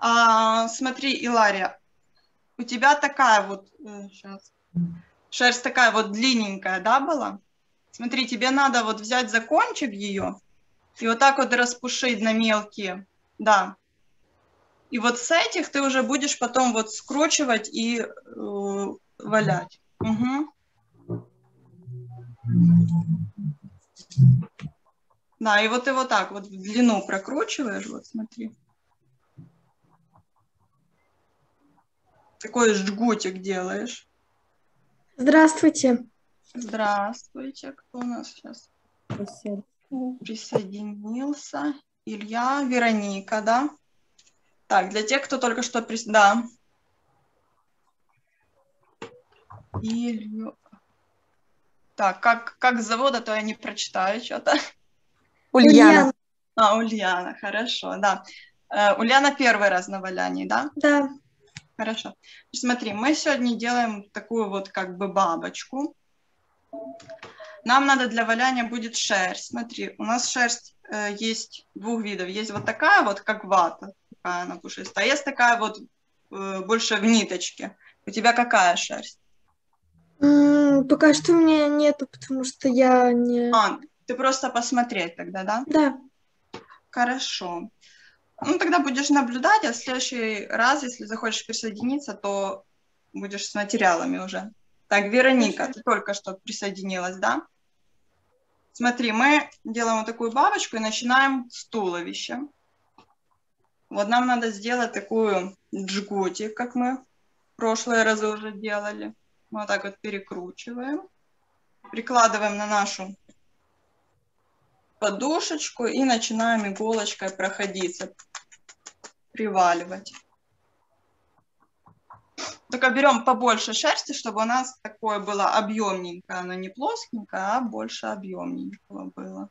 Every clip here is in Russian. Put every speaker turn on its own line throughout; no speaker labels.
А, смотри, Илария, у тебя такая вот, сейчас, э, шерсть такая вот длинненькая, да, была? Смотри, тебе надо вот взять за ее и вот так вот распушить на мелкие, да. И вот с этих ты уже будешь потом вот скручивать и э, валять. Угу. Да, и вот ты вот так вот в длину прокручиваешь, вот смотри. Такой жгутик делаешь.
Здравствуйте.
Здравствуйте. Кто у нас сейчас? Присоединился. Илья, Вероника, да? Так, для тех, кто только что... Прис... Да. Илью. Так, как, как зовут, а то я не прочитаю что-то.
Ульяна.
А, Ульяна, хорошо, да. Uh, Ульяна первый раз на валянии, да?
Да.
Хорошо. Смотри, мы сегодня делаем такую вот как бы бабочку. Нам надо для валяния будет шерсть. Смотри, у нас шерсть э, есть двух видов. Есть вот такая вот, как вата, такая она пушистая. А есть такая вот э, больше в ниточке. У тебя какая шерсть?
М, Пока что у меня нету, потому что я не...
А, ты просто посмотреть тогда, да?
Да.
Хорошо. Ну, тогда будешь наблюдать, а в следующий раз, если захочешь присоединиться, то будешь с материалами уже. Так, Вероника, ты только что присоединилась, да? Смотри, мы делаем вот такую бабочку и начинаем с туловища. Вот нам надо сделать такую джгутик, как мы в прошлые разы уже делали. Мы вот так вот перекручиваем, прикладываем на нашу подушечку и начинаем иголочкой проходиться, приваливать. Только берем побольше шерсти, чтобы у нас такое было объемненькое, оно не плоскенькое, а больше объемненького было.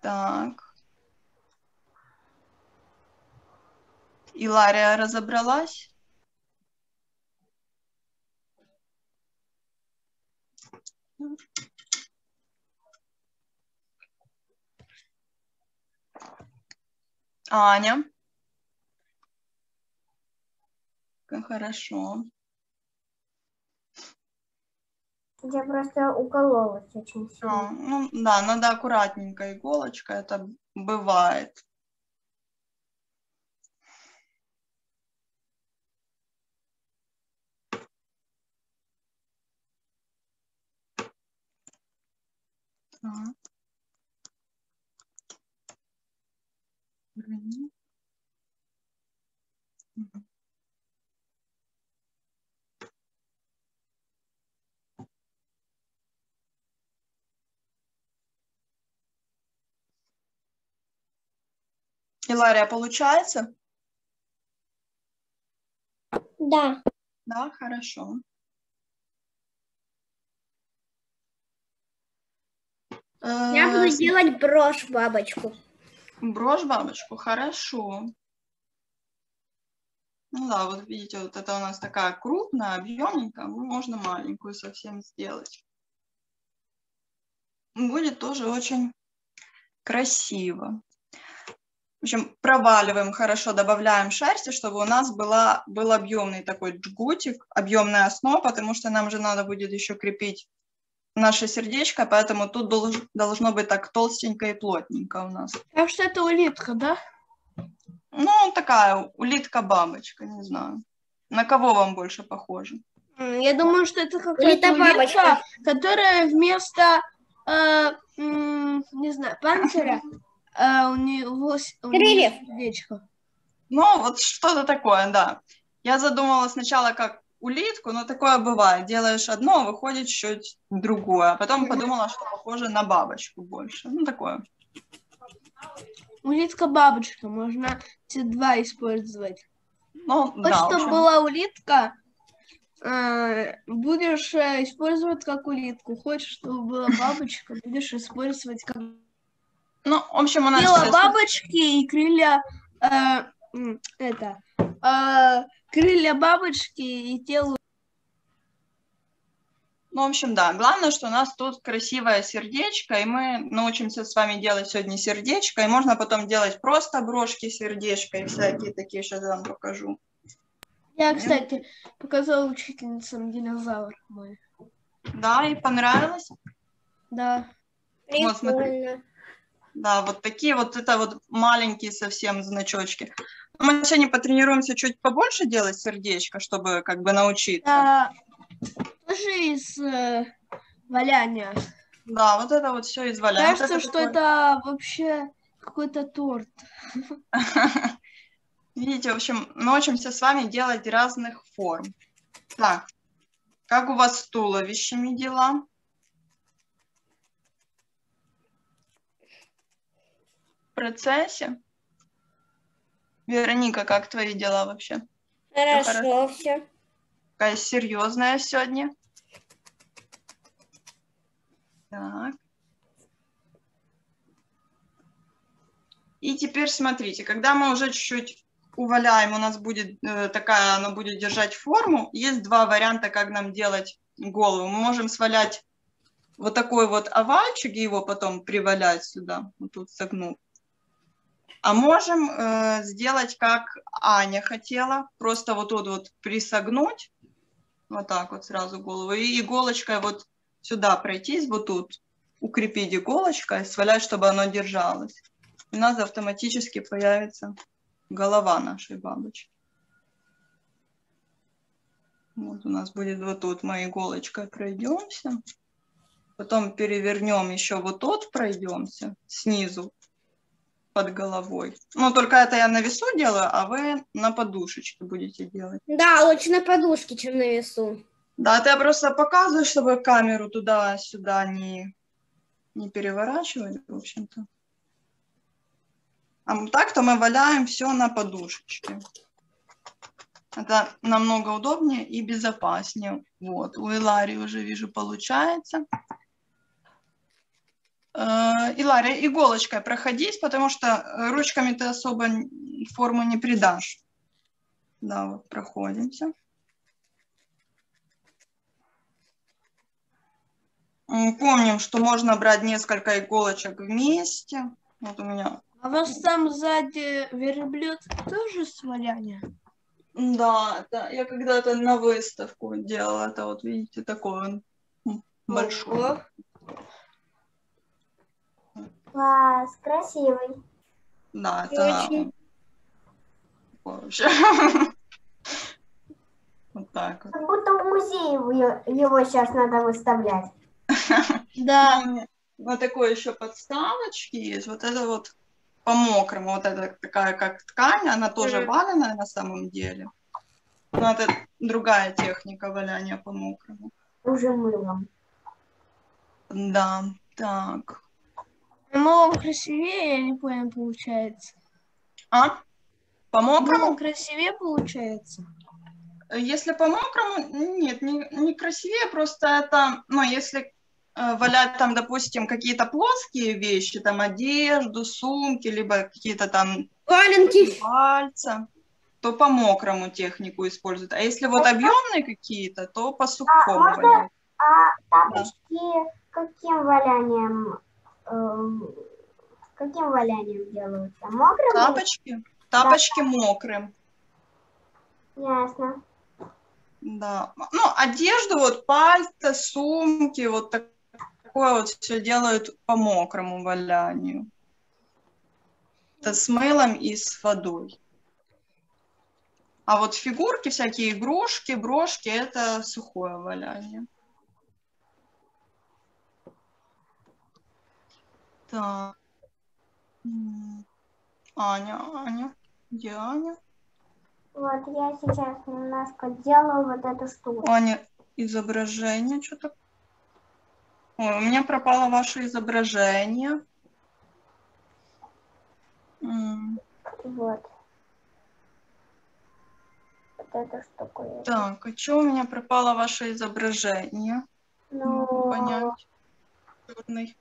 Так. Илария разобралась? Аня. Хорошо.
Я просто укололась очень сильно.
А, ну да, надо аккуратненько иголочка, это бывает. Так. Мгм. Илария, получается?
Да.
Да, хорошо.
Я
Э,
буду
с-
делать брошь бабочку.
Брошь бабочку, хорошо. Ну да, вот видите, вот это у нас такая крупная, объемненькая, ну, можно маленькую совсем сделать. Будет тоже очень красиво. В общем, проваливаем хорошо, добавляем шерсти, чтобы у нас была, был объемный такой джгутик, объемная основа, потому что нам же надо будет еще крепить наше сердечко, поэтому тут долж- должно быть так толстенько и плотненько у нас.
Так что это улитка, да?
Ну, такая улитка-бабочка, не знаю. На кого вам больше похоже?
Я думаю, что это какая-то улитка, которая вместо, э, не знаю, панциря, э, у него у сердечко.
Ну, вот что-то такое, да. Я задумала сначала как улитку, но такое бывает. Делаешь одно, а выходит чуть другое. А потом подумала, что похоже на бабочку больше. Ну, такое.
Улитка-бабочка, можно эти два использовать.
Ну,
Вот
да,
чтобы была улитка, э, будешь э, использовать как улитку. Хочешь, чтобы была бабочка, будешь использовать как
ну, в общем, у нас
Крылья
сейчас-
бабочки и крылья э, это э, крылья бабочки и тело
Ну, в общем, да, главное, что у нас тут красивое сердечко, и мы научимся с вами делать сегодня сердечко, и можно потом делать просто брошки сердечко и всякие такие, сейчас я вам покажу.
Я, кстати, показала учительницам динозавр мой.
Да, и понравилось?
Да.
Вот, смотри. Да, вот такие вот, это вот маленькие совсем значочки. Мы сегодня потренируемся чуть побольше делать сердечко, чтобы как бы научиться.
Да. Тоже из э, валяния.
Да, вот это вот все из валяния.
Кажется, что это вообще какой-то торт.
Видите, в общем, научимся с вами делать разных форм. Так, как у вас с туловищами дела? Процессе? Вероника, как твои дела вообще?
Хорошо все.
Какая серьезная сегодня? Так. И теперь смотрите, когда мы уже чуть-чуть уваляем, у нас будет э, такая, она будет держать форму. Есть два варианта, как нам делать голову. Мы можем свалять вот такой вот овальчик и его потом привалять сюда, вот тут согнув. А можем э, сделать, как Аня хотела, просто вот тут вот присогнуть, вот так вот сразу голову, и иголочкой вот сюда пройтись, вот тут, укрепить иголочкой, свалять, чтобы оно держалось. У нас автоматически появится голова нашей бабочки. Вот у нас будет вот тут мы иголочкой пройдемся. Потом перевернем еще вот тут пройдемся снизу под головой. Ну, только это я на весу делаю, а вы на подушечке будете делать.
Да, лучше на подушке, чем на весу.
Да, я просто показываю, чтобы камеру туда-сюда не, не переворачивали, в общем-то. А так-то мы валяем все на подушечке. Это намного удобнее и безопаснее. Вот, у Илари уже вижу получается. Э, Илария, иголочкой проходись, потому что э, ручками ты особо форму не придашь. Да, вот проходимся. Помним, что можно брать несколько иголочек вместе. Вот у меня.
А у вас там сзади верблюд тоже с валяния?
Да, да, я когда-то на выставку делала. Это вот, видите, такой он большой.
Ого.
Класс, красивый.
Да, это
Очень.
вообще. Вот так вот.
Как будто в музее его, сейчас надо выставлять.
Да.
Вот такой еще подставочки есть. Вот это вот по мокрому. Вот это такая как ткань, она тоже валеная на самом деле. Но это другая техника валяния по мокрому.
Уже мылом.
Да, так.
Он красивее, я не понял, получается.
А? По мокрому?
Ну, красивее получается.
Если по мокрому, нет, не, не красивее, просто это, ну, если э, валять там, допустим, какие-то плоские вещи, там одежду, сумки, либо какие-то там
Валенки.
пальца, то по мокрому технику используют. А если вот объемные какие-то, то по сухому
можно
валяют.
А тапочки каким валянием? Эм, каким валянием делаются? Мокрым?
Тапочки? Тапочки мокрым.
Ясно.
Да. Ну, одежду, вот пальцы, сумки, вот так- такое вот все делают по мокрому валянию. Это с мылом и с водой. А вот фигурки, всякие игрушки, брошки, это сухое валяние. Так. Аня, Аня. Где Аня?
Вот я сейчас немножко делаю вот эту штуку.
Аня, изображение что-то. Ой, у меня пропало ваше изображение.
Вот. Вот эту штуку. я-
Так, а что у меня пропало ваше изображение?
Ну,
понять. Черный,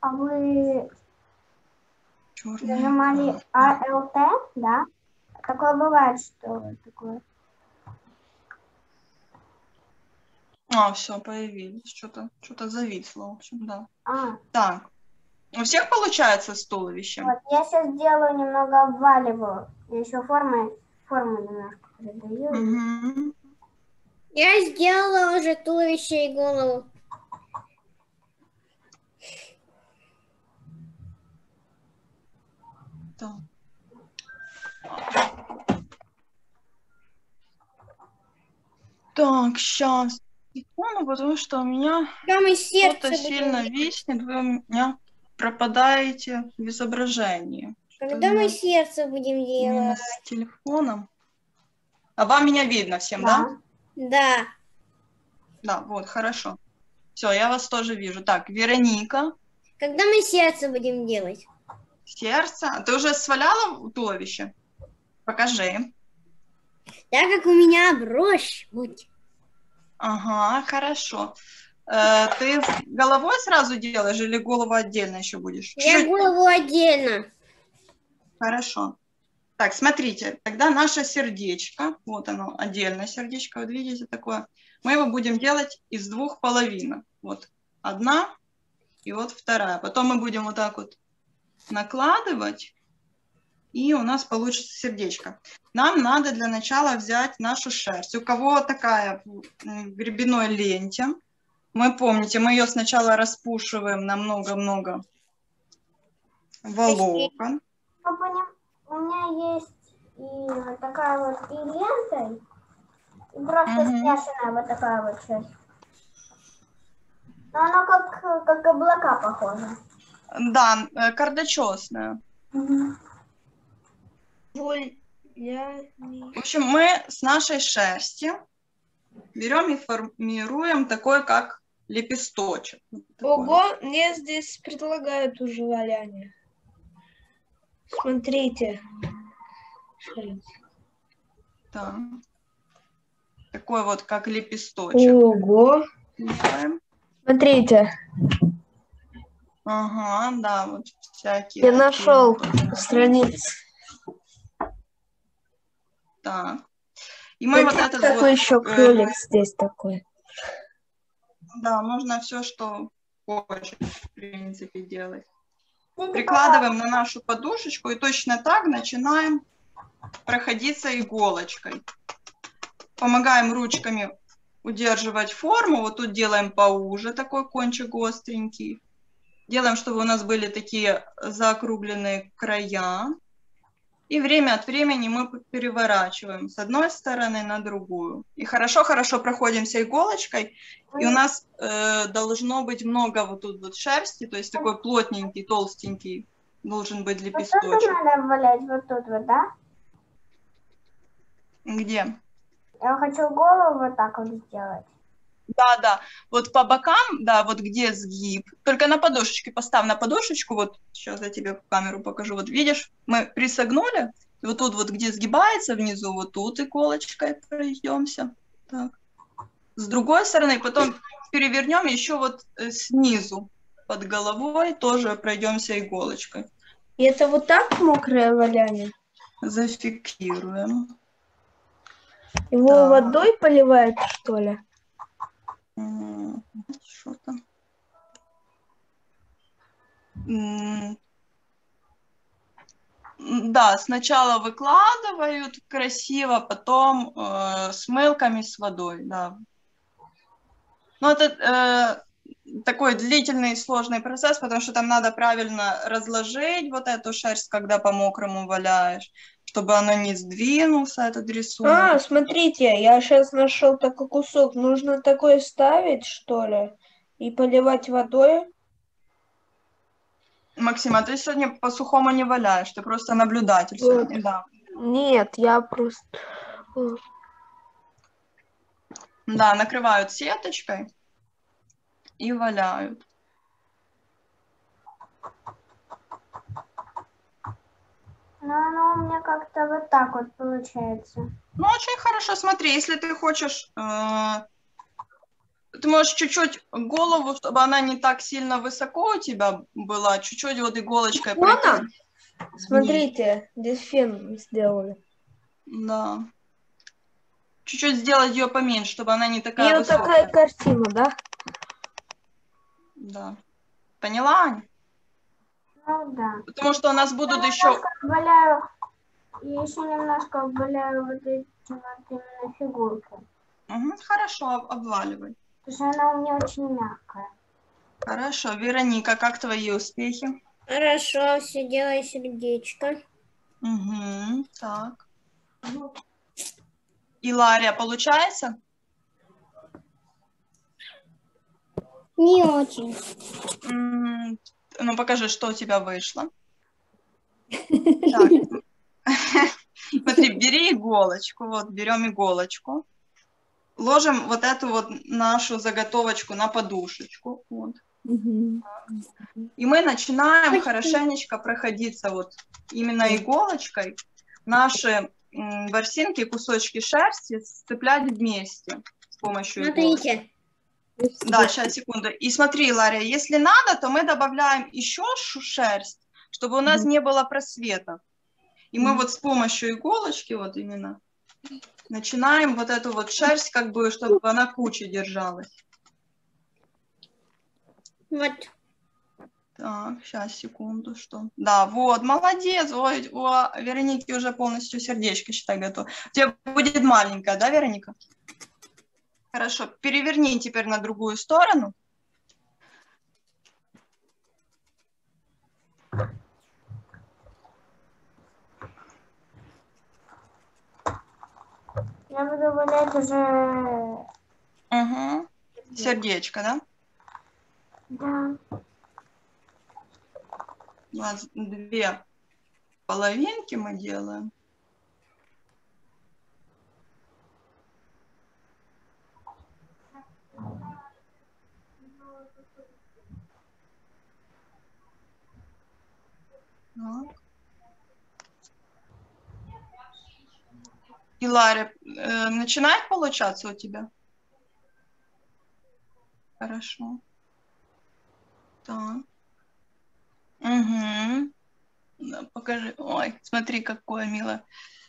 а вы
черный.
нажимали ALT, да? Такое бывает, что такое.
А, все, появились. Что-то что зависло, в общем, да.
А,
Так. У всех получается с туловищем?
вот я сейчас делаю немного обваливаю. Я еще формы, форму немножко придаю.
Мгм.
Я сделала уже туловище и голову.
Так. Так, сейчас. Секунду, потому что у меня что-то
будет.
сильно виснет, вы у меня пропадаете в изображении.
Когда мы сердце будем делать?
с телефоном. А вам меня видно всем, да?
Да.
Да, вот, хорошо. Все, я вас тоже вижу. Так, Вероника,
Когда мы сердце будем делать?
Сердце. Ты уже сваляла туловище? Покажи.
Так как у меня брошь будет.
Ага, хорошо. Э, ты головой сразу делаешь или голову отдельно еще будешь?
Я
Чуть-чуть.
голову отдельно.
Хорошо. Так, смотрите, тогда наше сердечко, вот оно, отдельное сердечко, вот видите такое, мы его будем делать из двух половинок. Вот одна и вот вторая. Потом мы будем вот так вот накладывать, и у нас получится сердечко. Нам надо для начала взять нашу шерсть. У кого такая в гребеной ленте, мы помните, мы ее сначала распушиваем на много-много волокон.
Поним- У меня есть и такая вот и лента, и просто
Мгм.
смешанная вот такая вот часть. Но оно как, как облака похоже.
Да, э, кардачесная. В общем, мы с нашей шерсти берем и формируем такой, как лепесточек. Такой.
Ого, мне здесь предлагают уже валяние. Смотрите.
Так. Такой вот, как лепесточек.
Ого.
делаем.
Смотрите,
Ага, да, вот всякие.
я нашел страницу.
Так. И мы вот этот
такой
вот,
еще
э,
кролик здесь такой.
да, можно все, что хочешь, в принципе, делать.
Видите,
Прикладываем на нашу подушечку и точно так начинаем проходиться иголочкой. Помогаем ручками удерживать форму. Вот тут делаем поуже такой кончик остренький. Делаем, чтобы у нас были такие заокругленные края. И время от времени мы переворачиваем с одной стороны на другую. И хорошо-хорошо проходимся иголочкой. И у нас э, должно быть много вот тут вот шерсти, то есть такой плотненький, толстенький должен быть
Вот тут
лепесточек.
надо валять, вот тут вот, да?
Где?
Я хочу голову вот так вот сделать.
Да, да. Вот по бокам, да, вот где сгиб. Только на подушечке поставь на подушечку. Вот сейчас я тебе камеру покажу. Вот видишь, мы присогнули. И вот тут вот, где сгибается внизу, вот тут иголочкой пройдемся. Так. С другой стороны, потом перевернем еще вот э, снизу под головой тоже пройдемся иголочкой.
И это вот так мокрое валяние?
Зафиксируем.
Его
Да.
водой поливают, что ли?
Что там? Да, сначала выкладывают красиво, потом э, с мылками, с водой, да. Но это э, такой длительный сложный процесс, потому что там надо правильно разложить вот эту шерсть, когда по мокрому валяешь, чтобы оно не сдвинулся, этот рисунок.
А, смотрите, я сейчас нашел такой кусок. Нужно такой ставить, что ли? И поливать водой?
Максим, а ты сегодня по сухому не валяешь, ты просто наблюдатель
Вот.
сегодня, да.
Нет, я просто...
Да, накрывают сеточкой и валяют.
Но оно у меня как-то вот так вот получается.
Ну, очень хорошо, смотри, если ты хочешь, э, ты можешь чуть-чуть голову, чтобы она не так сильно высоко у тебя была, чуть-чуть вот иголочкой пройти.
он. Смотрите, здесь фен сделали.
Да. чуть-чуть сделать ее поменьше, чтобы она не
И
такая
вот такая
высокая.
картина, да?
Да. Поняла, Ань?
Ну да.
Потому что у нас будут
Я
еще...
немножко обваляю, я еще немножко обваляю вот эти вот именно фигурки.
Мгм, хорошо, об- обваливай.
Потому что она у меня очень мягкая.
Хорошо. Вероника, как твои успехи?
Хорошо, все делай сердечко.
Угу, так. И Лария, получается?
Не очень.
Ну, покажи, что у тебя вышло. Так. Смотри, бери иголочку. Вот, берем иголочку. Ложим вот эту вот нашу заготовочку на подушечку. Вот. И мы начинаем хорошенечко проходиться вот именно иголочкой наши ворсинки, кусочки шерсти сцеплять вместе с помощью иголочки. Да, сейчас, секунду. И смотри, Лария, если надо, то мы добавляем еще шерсть, чтобы у нас не было просветов. И мы вот с помощью иголочки вот именно начинаем вот эту вот шерсть, как бы, чтобы она кучей держалась.
Вот.
Так, сейчас, секунду, что. Да, вот, молодец. Ой, у Вероники уже полностью сердечко, считай, готово. У тебя будет маленькая, да, Вероника? Хорошо, переверни теперь на другую сторону.
Я буду валять уже...
Угу. Сердечко, да?
Да.
У нас две половинки мы делаем. Так. И Ларя, э, начинает получаться у тебя? Хорошо. Так. Угу. Да, покажи. Ой, смотри, какое милое.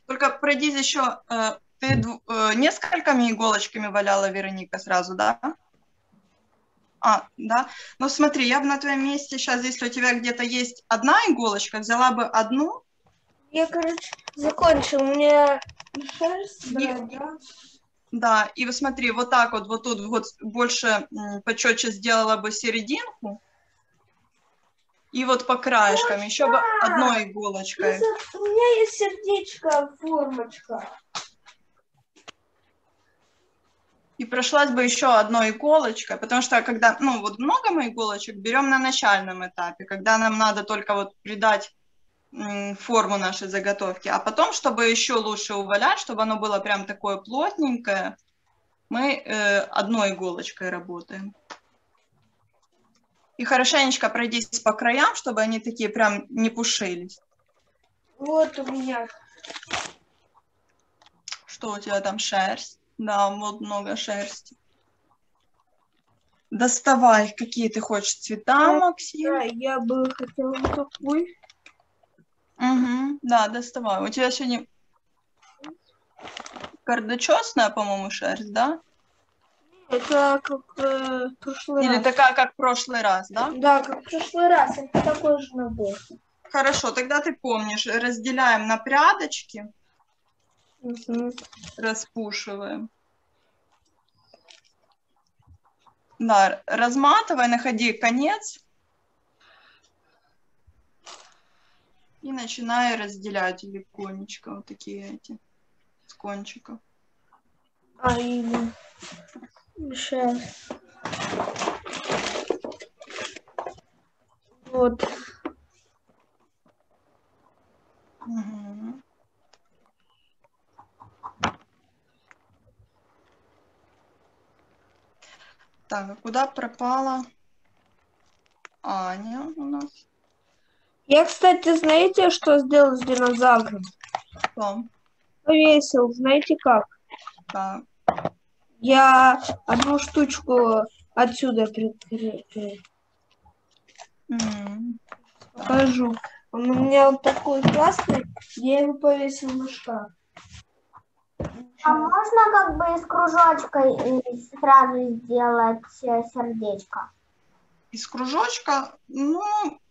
Только пройдись еще. э, ты э, несколькими иголочками валяла Вероника сразу, да? А, да. Ну смотри, я бы на твоем месте сейчас, если у тебя где-то есть одна иголочка, взяла бы одну.
Я, короче, закончил. У меня шерсть,
И-
да, да.
Да, и вот смотри, вот так вот, вот тут вот больше почетче сделала бы серединку. И вот по краешкам еще бы одной иголочкой.
У меня есть сердечко, формочка.
И прошлась бы еще одной иголочкой, потому что когда, ну, вот много мы иголочек берем на начальном этапе, когда нам надо только вот придать форму нашей заготовки, а потом, чтобы еще лучше увалять, чтобы оно было прям такое плотненькое, мы э, одной иголочкой работаем. И хорошенечко пройдись по краям, чтобы они такие прям не пушились.
Вот у меня.
Что у тебя там шерсть? Да, вот много шерсти. Доставай, какие ты хочешь цвета, Максим.
Да, я бы хотела такой.
Угу, да, доставай. У тебя сегодня кардачесная, по-моему, шерсть, да?
Это как э, прошлый
Или
раз.
такая, как прошлый раз, да?
Да, как прошлый раз. Это такой же набор.
Хорошо, тогда ты помнишь, разделяем на прядочки, Распушиваем. Да, разматывай, находи конец. И начинай разделять легонечко вот такие эти с кончиков.
А, или... Шерсть. Вот.
Мгм. Так, куда пропала Аня у нас?
Я, кстати, знаете, что сделал с динозавром?
Что?
Повесил, знаете как?
Так,
Я одну штучку отсюда при- при- при-
м,
покажу. Он у меня вот такой классный, я его повесил на шкаф.
А можно как бы из кружочка и сразу сделать э, сердечко?
Из кружочка, ну,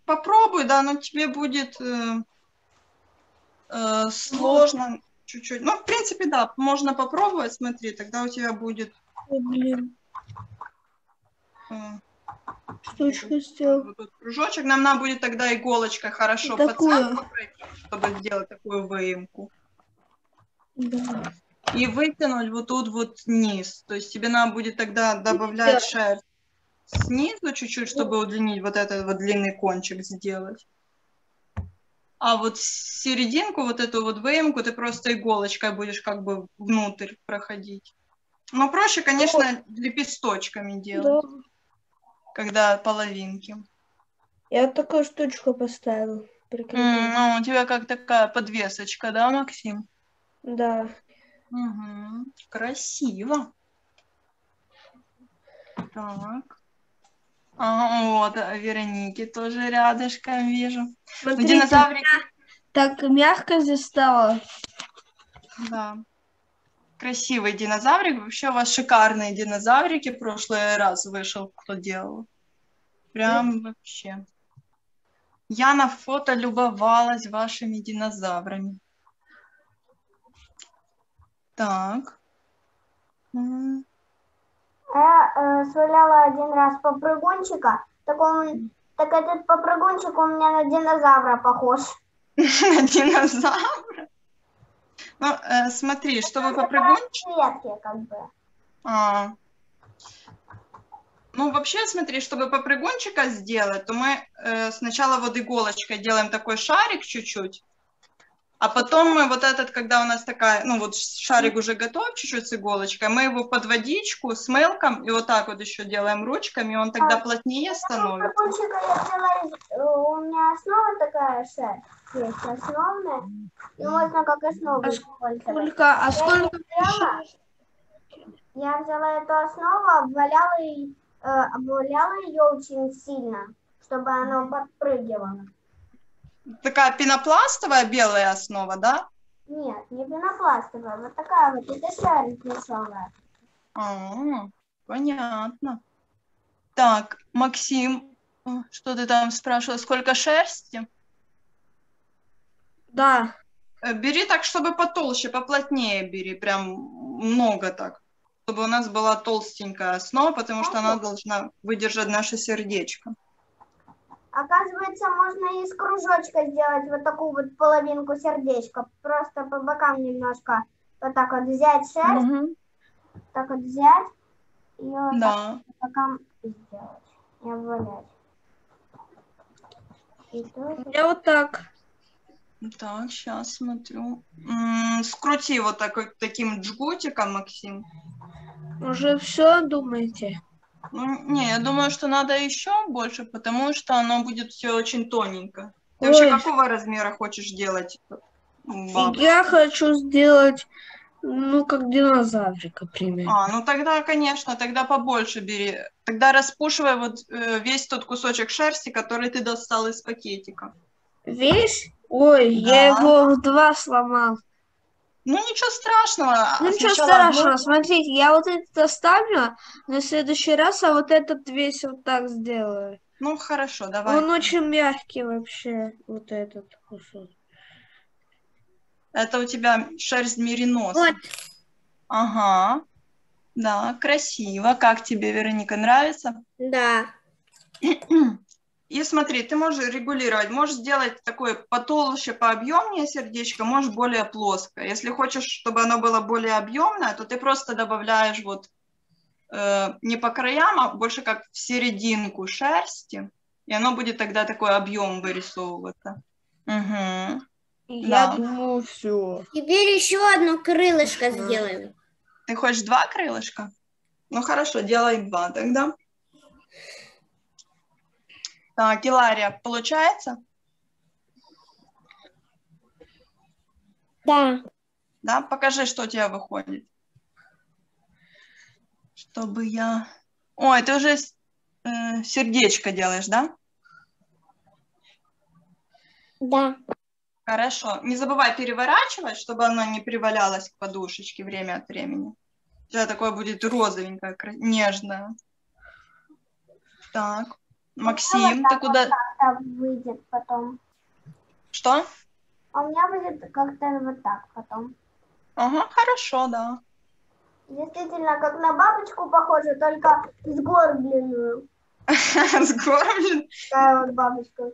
попробуй, да, но тебе будет э, э, сложно чуть-чуть. Ну, в принципе, да, можно попробовать, смотри, тогда у тебя будет...
Ой, блин,
э,
штучку сделал.
вот кружочек. Нам надо будет тогда иголочкой хорошо по
Такую.
центру пройти, чтобы сделать такую выемку.
Да.
И вытянуть вот тут вот низ. То есть тебе надо будет тогда добавлять шерсть снизу чуть-чуть, чтобы удлинить вот этот вот длинный кончик сделать. А вот серединку, вот эту вот выемку ты просто иголочкой будешь как бы внутрь проходить. Но проще, конечно, лепесточками делать,
Да.
когда половинки.
Я такую штучку поставил. Прикрепил.
М, ну, у тебя как такая подвесочка, да, Максим?
Да.
Мгм. Красиво. Так. А, вот, а Вероники тоже рядышком вижу. Ну,
Смотрите,
динозаврики,
так мягко здесь стало.
да. Красивый динозаврик. Вообще у вас шикарные динозаврики. В прошлый раз вышел, кто делал. Прям вообще. Я на фото любовалась вашими динозаврами. Так.
Я э, сваляла один раз попрыгунчика, так, он, так этот попрыгунчик у меня на динозавра похож.
На динозавра? Ну, э, смотри, чтобы попрыгунчик...
Клетки как бы.
А. Ну, вообще, смотри, чтобы попрыгунчика сделать, то мы э, сначала вот иголочкой делаем такой шарик чуть-чуть, а потом мы вот этот, когда у нас такая, ну вот шарик уже готов чуть-чуть с иголочкой, мы его под водичку с мелком и вот так вот еще делаем ручками, он тогда плотнее становится.
Попрыгунчика я взяла, из- э, у меня основа такая шерсть есть, основная, и можно как основу
А. Сколько, а сколько?
взяла, я взяла эту основу, обваляла, и- э, обваляла ее очень сильно, чтобы она подпрыгивала.
Такая пенопластовая белая основа, да?
Нет, не пенопластовая, вот такая вот, это шарик дешевая.
А, понятно. Так, Максим, что ты там спрашивал, сколько шерсти?
Да.
Э, Бери так, чтобы потолще, поплотнее бери, прям много так, чтобы у нас была толстенькая основа, потому что она должна выдержать наше сердечко.
Оказывается, можно из кружочка сделать вот такую вот половинку сердечка. Просто по бокам немножко вот так вот взять шерсть,
Мгм.
так вот взять и вот так
Да.
по бокам сделать. И обвалять. Тоже.
Я вот так.
Так, сейчас смотрю. М, Скрути вот так, вот таким джгутиком, Максим.
Уже все думаете?
Не, я думаю, что надо еще больше, потому что оно будет все очень тоненько. Ты
Ой.
вообще какого размера хочешь делать? м, бабочку?
Я хочу сделать, ну, как динозаврика примерно.
А, ну тогда, конечно, тогда побольше бери. Тогда распушивай вот э, весь тот кусочек шерсти, который ты достал из пакетика.
Весь? Ой, я
Да.
его в два сломал.
Ну ничего страшного.
Ну, ничего
сначала
страшного,
одну-
смотрите, я вот этот оставлю на следующий раз, а вот этот весь вот так сделаю.
Ну хорошо, давай.
Он очень мягкий вообще, вот этот кусок.
Это у тебя шерсть мериноса.
Вот.
Ага. Да, красиво. Как тебе, Вероника, нравится?
Да.
И смотри, ты можешь регулировать, можешь сделать такое потолще, пообъемнее сердечко, можешь более плоское. Если хочешь, чтобы оно было более объемное, то ты просто добавляешь вот э, не по краям, а больше как в серединку шерсти, и оно будет тогда такой объем вырисовываться. Мгм.
Я
Да.
думаю, все.
Теперь еще одно крылышко сделаем.
Ты хочешь два крылышка? Ну хорошо, делай два тогда. Так, Илария, получается?
Да.
Да, покажи, что у тебя выходит. Чтобы я... Ой, ты уже э, сердечко делаешь, да?
Да.
Хорошо. Не забывай переворачивать, чтобы оно не привалялось к подушечке время от времени. У тебя такое будет розовенькое, нежное. Так. Максим, ты куда...
Выйдет потом.
Что?
А у меня будет как-то вот так потом.
Ага, хорошо, да.
Действительно, как на бабочку похоже, только сгорбленную.
Сгорблен.
Такая вот бабочка.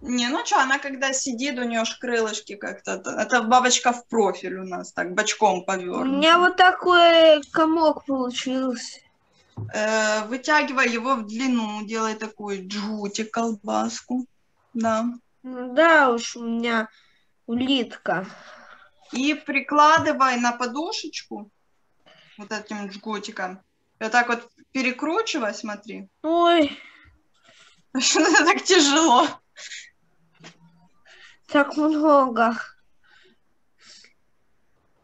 Не, ну что, она когда сидит, у нее ж крылышки как-то. Это, бабочка в профиль у нас, так, бочком
У
повернута.
меня вот такой комок получился.
Э, вытягивай его в длину, делай такую джутик, колбаску. Да.
Ну Да уж, у меня улитка.
И прикладывай на подушечку вот этим жгутиком. Вот так вот перекручивай, смотри.
Ой,
Что это так тяжело?
так много.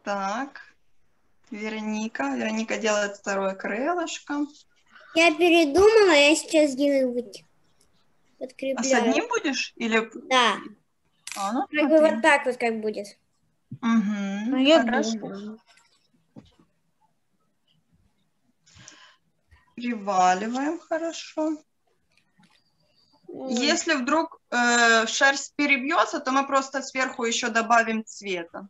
Так. Вероника. Вероника делает второе крылышко.
Я передумала, я сейчас сделаю вот.
А с
Подкрепляю.
одним будешь? Или...
Да.
А, ну,
Как бы вот так вот как будет.
Мгм,
Ну, я
хорошо.
думаю.
Приваливаем хорошо. Если вдруг э, шерсть перебьется, то мы просто сверху еще добавим цвета.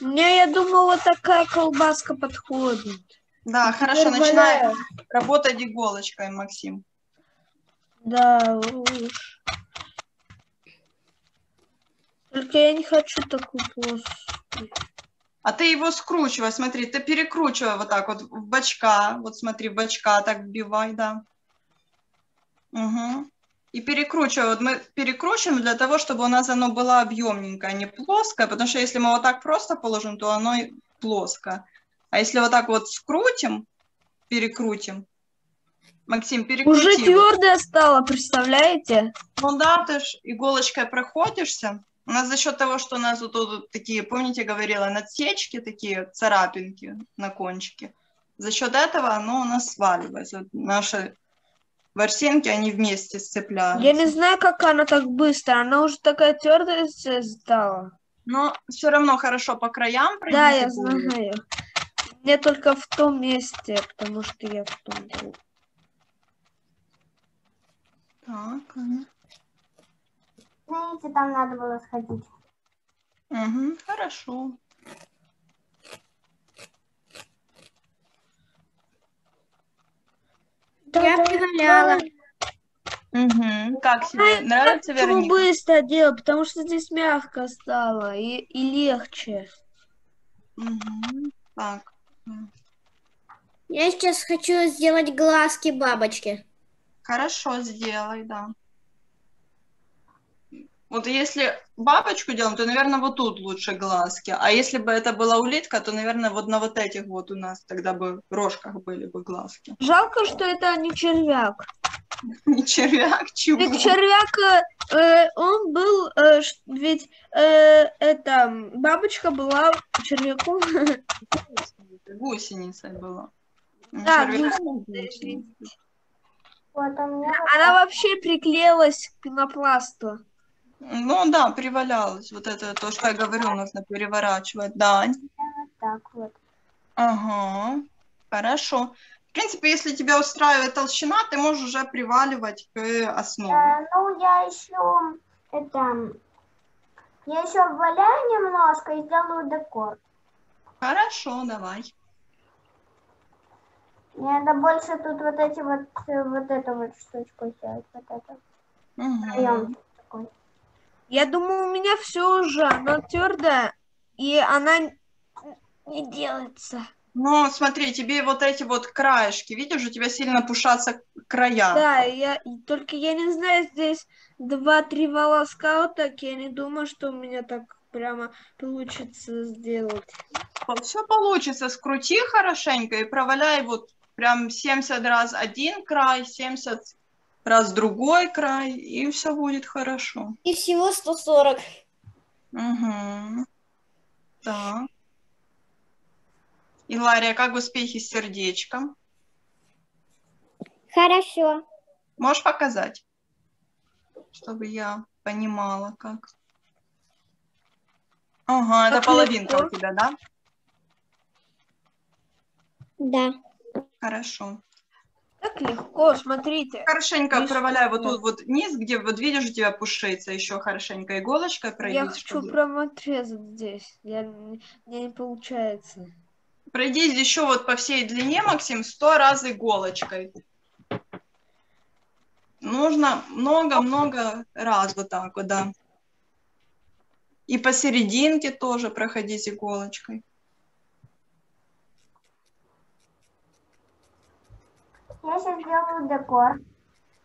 Мне, я думала, такая колбаска подходит.
Да, хорошо,
Теперь
начинай работать иголочкой, Максим.
Да уж. Только я не хочу такую плоскую.
А ты его скручивай, смотри, ты перекручивай вот так вот в бочка, вот смотри, в бочка так вбивай, да. Угу. И перекручивай, вот мы перекручиваем для того, чтобы у нас оно было объемненькое, а не плоское, потому что если мы вот так просто положим, то оно и плоское. А если вот так вот скрутим, перекрутим, Максим, перекрути.
Уже
вот.
твердая стала, представляете?
Ну да, ты ж иголочкой проходишься. У нас за счет того, что у нас вот тут вот такие, помните, говорила, надсечки такие, царапинки на кончике. За счет этого оно у нас сваливается. Вот Наши ворсинки, они вместе сцепляются.
Я не знаю, как она так быстро. Она уже такая твердая стала.
Но все равно хорошо по краям
Да, я
иголочкой.
знаю. Мне только в том месте, потому что я в том другом.
Так, ага.
Знаете, там надо было сходить.
Мгм, хорошо.
Я приваляла.
Мгм. Как тебе? Нравится,
Почему
Вероника?
быстро делать? Потому что здесь мягко стало и, и легче.
Мгм. Так.
Я сейчас хочу сделать глазки бабочки.
Хорошо, сделай, да. Вот если бабочку делаем, то, наверное, вот тут лучше глазки. А если бы это была улитка, то, наверное, вот на вот этих вот у нас тогда бы рожках были бы глазки.
Жалко, что это не червяк.
Не червяк, чего?
Ведь червяк, э, э, он был, э, ведь э, эта бабочка была червяком.
Гусеницей была. Ну,
Да, гусеница.
Вот меня вот
Она вообще приклеилась к пенопласту.
Ну да, привалялась. Вот это то, что я говорю, нужно переворачивать. Да.
так вот.
Ага. Хорошо. В принципе, если тебя устраивает толщина, ты можешь уже приваливать к основе.
Э, ну, я еще это... Я еще валяю немножко и сделаю декор.
Хорошо, давай.
Мне надо больше тут вот эти вот, э, вот эту вот штучку сделать. Вот это. Проем такой.
Я думаю, у меня все уже, она твердая, и она не делается.
Ну, смотри, тебе вот эти вот краешки, видишь, у тебя сильно пушатся края.
Да, я только я не знаю, здесь два-три волоска вот так, я не думаю, что у меня так прямо получится сделать.
Все получится, скрути хорошенько и проваляй вот прям 70 раз один край, 70 раз другой край, и все будет хорошо.
И всего 140.
Угу. Так. Илария, как успехи с сердечком?
Хорошо.
Можешь показать? Чтобы я понимала, как. Ага, это
Как
половинка
легко.
у тебя, да?
Да.
Хорошо.
Так легко, смотрите.
Хорошенько
Лишь
проваляй вот тут вот низ, где вот видишь, у тебя пушится, еще хорошенько иголочкой
Я
пройдись.
хочу
чтобы-
прям отрезать здесь. Я, не- мне не получается.
Пройдись еще вот по всей длине, Максим, сто раз иголочкой. Нужно много-много раз вот так вот, да. И посерединке тоже проходить иголочкой.
Я сейчас сделаю декор.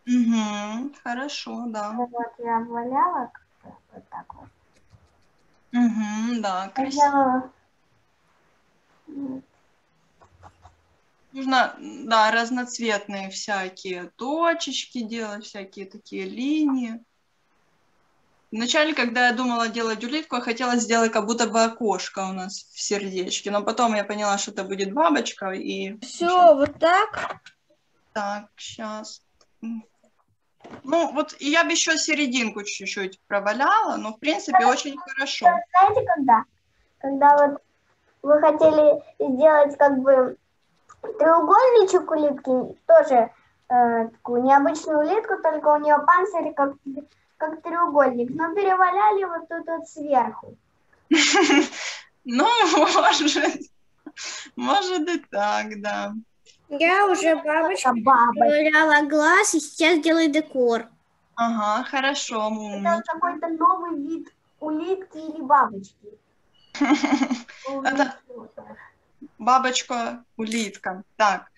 Угу, хорошо, да.
Вот я обваляла как-то вот так вот.
Угу, да, красиво. Нужно, да, разноцветные всякие точечки делать, всякие такие линии. Вначале, когда я думала делать улитку, я хотела сделать как будто бы окошко у нас в сердечке, но потом я поняла, что это будет бабочка, и
Все, вот так.
Так, сейчас. Ну, вот я бы еще серединку чуть-чуть проваляла, но в принципе очень хорошо.
Знаете, когда? Когда вот вы хотели сделать как бы треугольничек улитки, тоже э, такую необычную улитку, только у нее панцирь как, как треугольник, но переваляли вот тут вот сверху.
Ну, может, может и так, да.
Я уже
баба.
проверяла глаз и сейчас делаю декор.
Ага, хорошо,
Это какой-то новый вид улитки или бабочки.
Это- Бабочка, улитка. Так,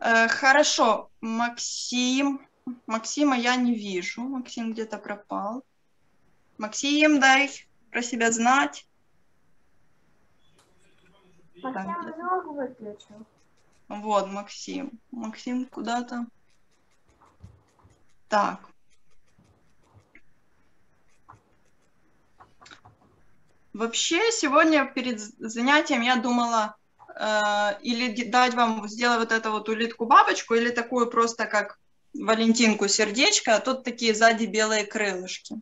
э, хорошо. Максим. Максима я не вижу. Максим где-то пропал. Максим, дай про себя знать.
Максим звук выключил.
Вот, Максим. Максим куда-то. Так. Вообще, сегодня перед занятием я думала э, или дать вам сделать вот эту вот улитку-бабочку, или такую просто как Валентинку сердечко, а тут такие сзади белые крылышки.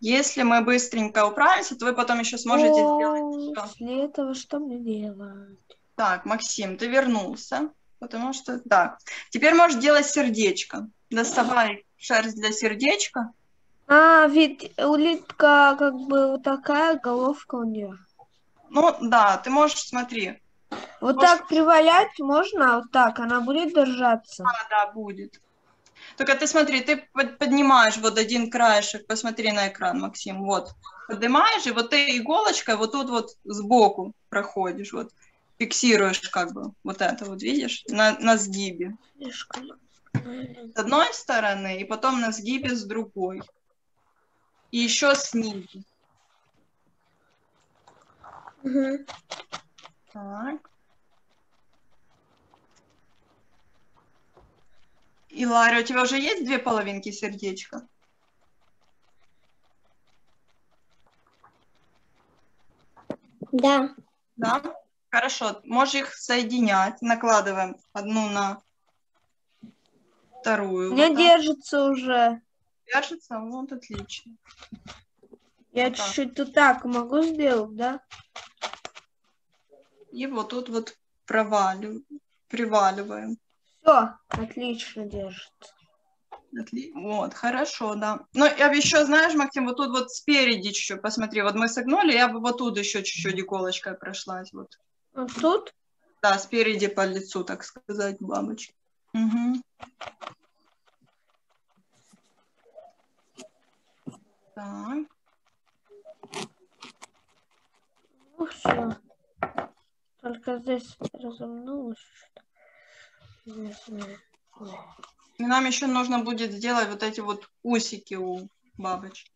Если мы быстренько управимся, то вы потом еще сможете сделать
О,
ещё.
После этого что мне делать?
Так, Максим, ты вернулся, потому что... Так, теперь можешь делать сердечко. Доставай шерсть для сердечка.
А, ведь улитка как бы вот такая головка у нее.
Ну, да, ты можешь, смотри.
Вот
Может-
так привалять можно, вот так, она будет держаться.
А, да, будет. Только ты смотри, ты под- поднимаешь вот один краешек, посмотри на экран, Максим, вот. Поднимаешь, и вот ты иголочкой вот тут вот сбоку проходишь, вот. Фиксируешь как бы вот это вот, видишь, на, на сгибе. С одной стороны, и потом на сгибе с другой. И еще снизу.
Мгм.
Так. И, Ларя, у тебя уже есть две половинки сердечка?
Да.
Да? Хорошо. Можешь их соединять. Накладываем одну на вторую.
У меня
Вот так.
держится уже.
Держится? Вот, отлично.
Я
Вот
чуть-чуть тут так могу сделать, да?
И вот тут вот проваливаем, приваливаем.
Все, отлично держится.
Отли- Вот, хорошо, да. Ну, я бы еще, знаешь, Максим, вот тут вот спереди чуть-чуть, посмотри, вот мы согнули, я бы вот тут еще чуть-чуть иголочкой прошлась, вот.
Вот тут?
Да, спереди по лицу, так сказать, бабочки. Мгм. Так,
Ну все. Только здесь разомнулось что-то.
И нам еще нужно будет сделать вот эти вот усики у бабочки.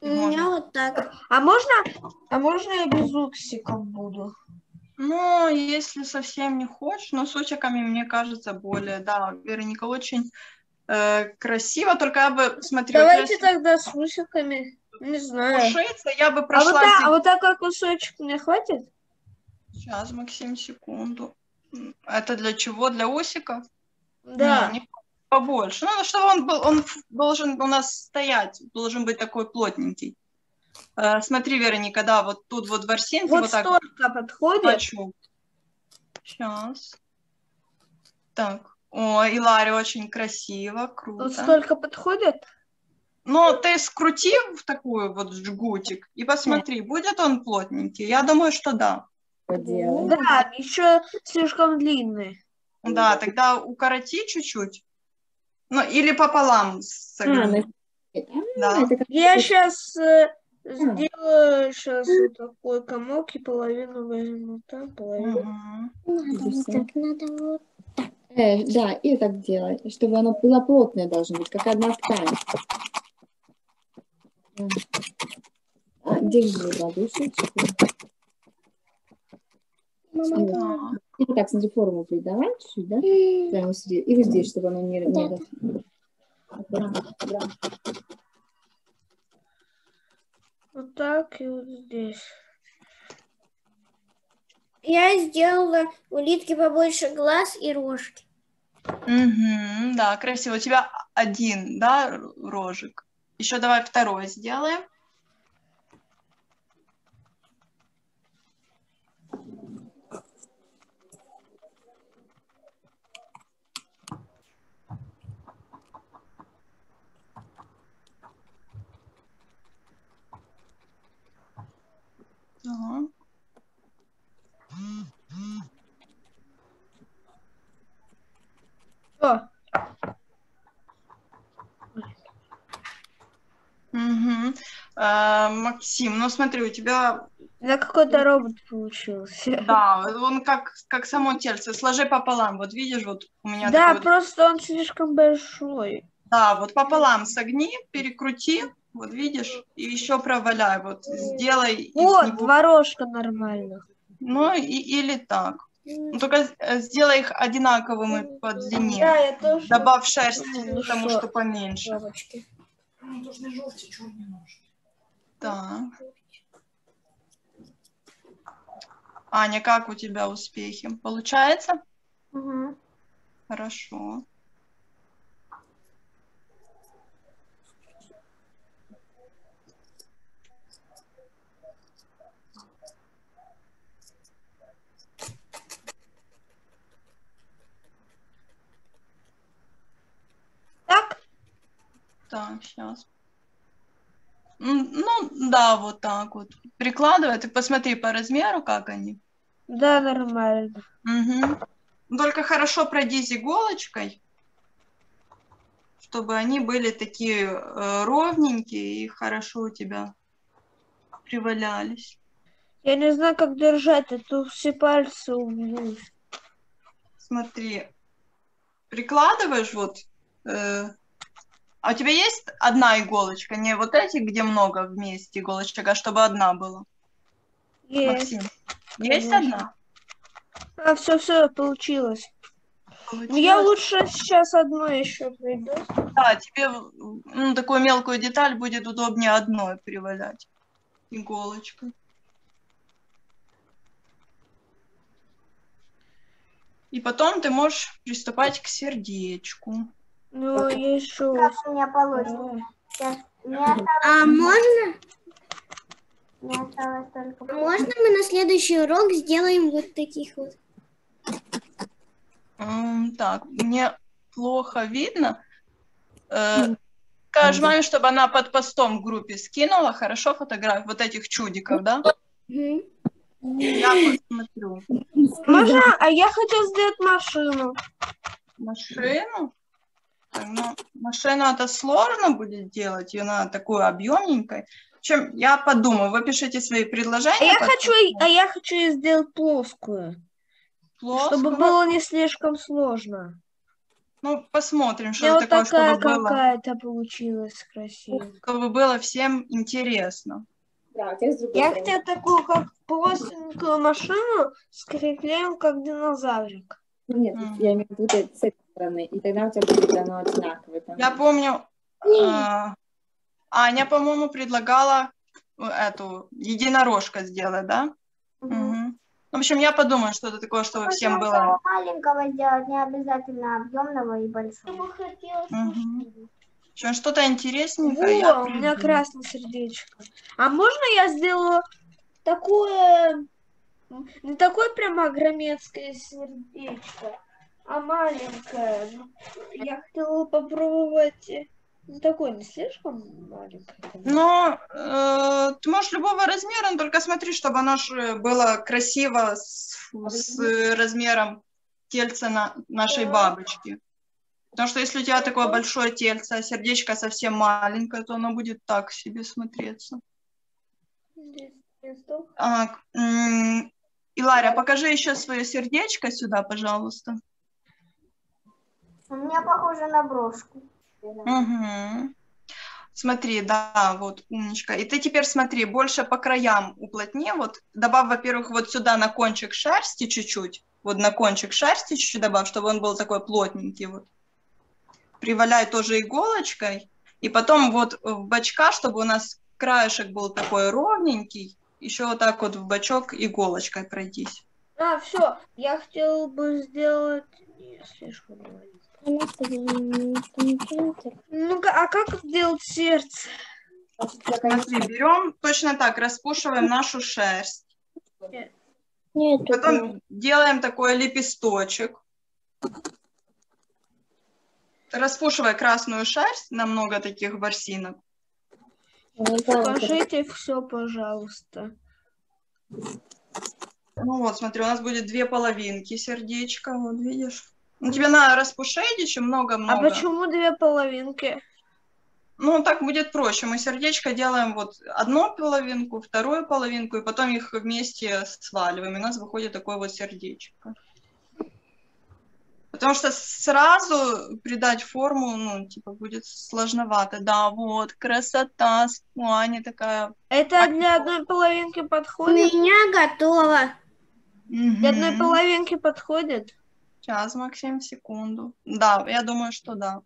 У меня вот так.
А можно, а можно я без уксиков буду?
Ну, если совсем не хочешь, но с усиками, мне кажется, более, да, Вероника, очень э, красиво, только я бы, смотри, вот
Давайте
если
тогда с усиками. Не знаю.
пушиться, я бы
А вот,
прошла...
так, а вот так как кусочек мне хватит?
Сейчас, Максим, секунду. Это для чего? Для усиков?
Да.
Не, не побольше. Ну, чтобы он был, он должен у нас стоять, должен быть такой плотненький. Э, смотри, Вероника, да, вот тут вот ворсинки
Вот,
вот так
столько подходит.
хочу. Сейчас. Так. О, и Ларе очень красиво, круто.
Вот столько подходит.
Но ты скрути в такую вот жгутик и посмотри, будет он плотненький. Я думаю, что да.
Да, еще слишком длинный.
Да, тогда укороти чуть-чуть. Ну, или пополам
А,
Да.
А, это как
Я сейчас сделаю сейчас вот такой комок и половину возьму там, половину.
Надо вот так, надо вот.
Э, да, и так делай, чтобы оно было плотное должно быть, как одна ткань. А, держи ладошечку.
Мама,
Так.
И вот так, смотри, форму придавай чуть-чуть, да? Прямо сюда. И вот здесь, чтобы оно не...
Да.
Вот так и вот здесь.
Я сделала улитки побольше глаз и рожки.
Мгм, да, красиво. У тебя один, да, рожек. Еще давай второй сделаем. Так.
О,
Мгм. А, Максим, ну смотри, у тебя,
да какой-то робот получился.
да, он как, как само тельце, сложи пополам, вот видишь, вот у меня
Да,
такой
просто он слишком большой.
да, вот пополам согни, перекрути, вот видишь, и еще проваляй, вот сделай
Вот,
него-
ворожка нормально.
ну и, или так. Ну, только э, сделай их одинаковыми по длине.
Да, я тоже.
Добавь шерсть
Ну,
тому,
что?
что поменьше.
Бабочки.
Так. Аня, как у тебя успехи? Получается?
Мгм.
Хорошо.
Так?
Так, сейчас. Ну, да, вот так вот. Прикладывай, ты посмотри по размеру, как они.
Да, нормально.
Мгм. Только хорошо пройдись иголочкой, чтобы они были такие э, ровненькие и хорошо у тебя привалялись.
Я не знаю, как держать, а то все пальцы убью.
Смотри, прикладываешь вот. э, а у тебя есть одна иголочка, не вот эти, где много вместе иголочек, а чтобы одна была?
Есть.
Максим, есть одна?
А, все, все, получилось. Ну,
Получилось?
я лучше сейчас одно еще пройду.
Да, тебе ну, такую мелкую деталь будет удобнее одной привалять иголочкой. И потом ты можешь приступать к сердечку.
Ну, еще...
Как у меня получится? Сейчас. Мне осталось,
А можно,
мне осталось только...
можно мы на следующий урок сделаем вот таких вот?
М, Так, мне плохо видно. Э, маме, чтобы она под постом в группе скинула, хорошо, фотографию вот этих чудиков, да?
Мгм.
Я посмотрю.
Можно? А я хотел сделать машину.
Машину? Ну, машину это сложно будет делать, ее надо такой объемненькой. Чем я подумаю, вы пишите свои
А
предложения.
я
под
хочу, а я хочу ее сделать плоскую,
плоскую.
чтобы было не слишком сложно.
Ну, посмотрим, что это
вот
такое,
такая
чтобы было,
какая-то получилась красивая.
чтобы было всем интересно.
Да,
Я хотела такую, как простенькую машину с креплением, как динозаврик.
Ну, Нет,
Мгм.
я имею в виду с этой стороны, и тогда у тебя будет оно одинаковое. там.
Я помню, э, Аня, по-моему, предлагала э, эту единорожка сделать, да?
Мгм.
В общем, я подумаю, что-то такое, чтобы всем
Можно
было...
одного маленького сделать, не обязательно объемного и большого.
В общем, что-то
Во,
интересненькое. я
у меня красное сердечко. А можно я сделаю такое, не такое прямо огромецкое сердечко, а маленькое? Ну, Я хотела попробовать ну, такое не слишком конечно.
Но э, ты можешь любого размера, но только смотри, чтобы оно ж было красиво с, с, размером тельца на, нашей бабочки. Потому что если у тебя такое большое тельце, а сердечко совсем маленькое, то оно будет так себе смотреться. А, м, Илария, покажи еще свое сердечко сюда, пожалуйста.
У меня похоже на брошку.
Мгм. Смотри, да, вот, умничка. И ты теперь смотри, больше по краям уплотни. Вот добавь, во-первых, вот сюда на кончик шерсти чуть-чуть. Вот на кончик шерсти чуть-чуть добавь, чтобы он был такой плотненький. Вот. Приваляй тоже иголочкой. И потом вот в бочка, чтобы у нас краешек был такой ровненький, еще вот так вот в бочок иголочкой пройдись.
А, все, я хотела бы сделать... Слишком маленькое. Ну-ка, а как сделать сердце?
Смотри, берем точно так, распушиваем нашу шерсть.
Нет,
Потом делаем такой лепесточек. Распушивая красную шерсть на много таких ворсинок.
Покажите все, пожалуйста.
Ну вот, смотри, у нас будет две половинки сердечка, вот видишь. Ну, тебе надо распушить еще
А
много-много.
почему две половинки?
Ну, так будет проще. Мы сердечко делаем вот одну половинку, вторую половинку, и потом их вместе сваливаем. И у нас выходит такое вот сердечко. Потому что сразу придать форму, ну, типа, будет сложновато. Да, вот, красота, Аня такая.
Это для одной половинки
У
подходит?
меня готово.
Для одной половинки подходит?
Сейчас, Максим, секунду. Да, я думаю, что да.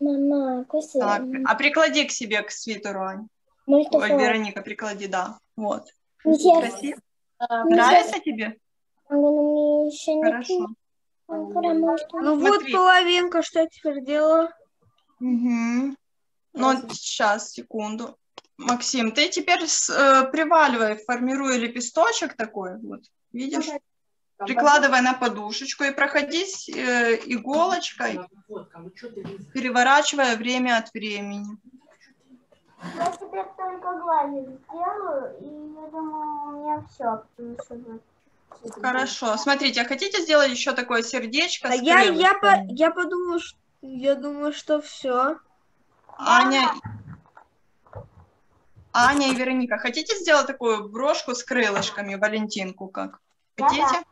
Мама.
Так, а приклади к себе, к свитеру, Ань. Ой, Вероника, приклади, да. Вот. Красиво? Нравится тебе?
Мне
Ну вот
Смотри.
половинка, что я теперь делаю?
Мгм. Ну, сейчас, секунду. Максим, ты теперь с- э, приваливай, формируй лепесточек такой, вот, видишь? Прикладывай на подушечку и проходись э, иголочкой, переворачивая время от времени.
Я теперь только глазик сделаю, и я думаю, у меня все.
Хорошо. Смотрите, а хотите сделать еще такое сердечко
А
с
я, я, по, я подумала, что, я думаю, что все.
Аня, Аня и Вероника, хотите сделать такую брошку с крылышками, Валентинку как? Хотите?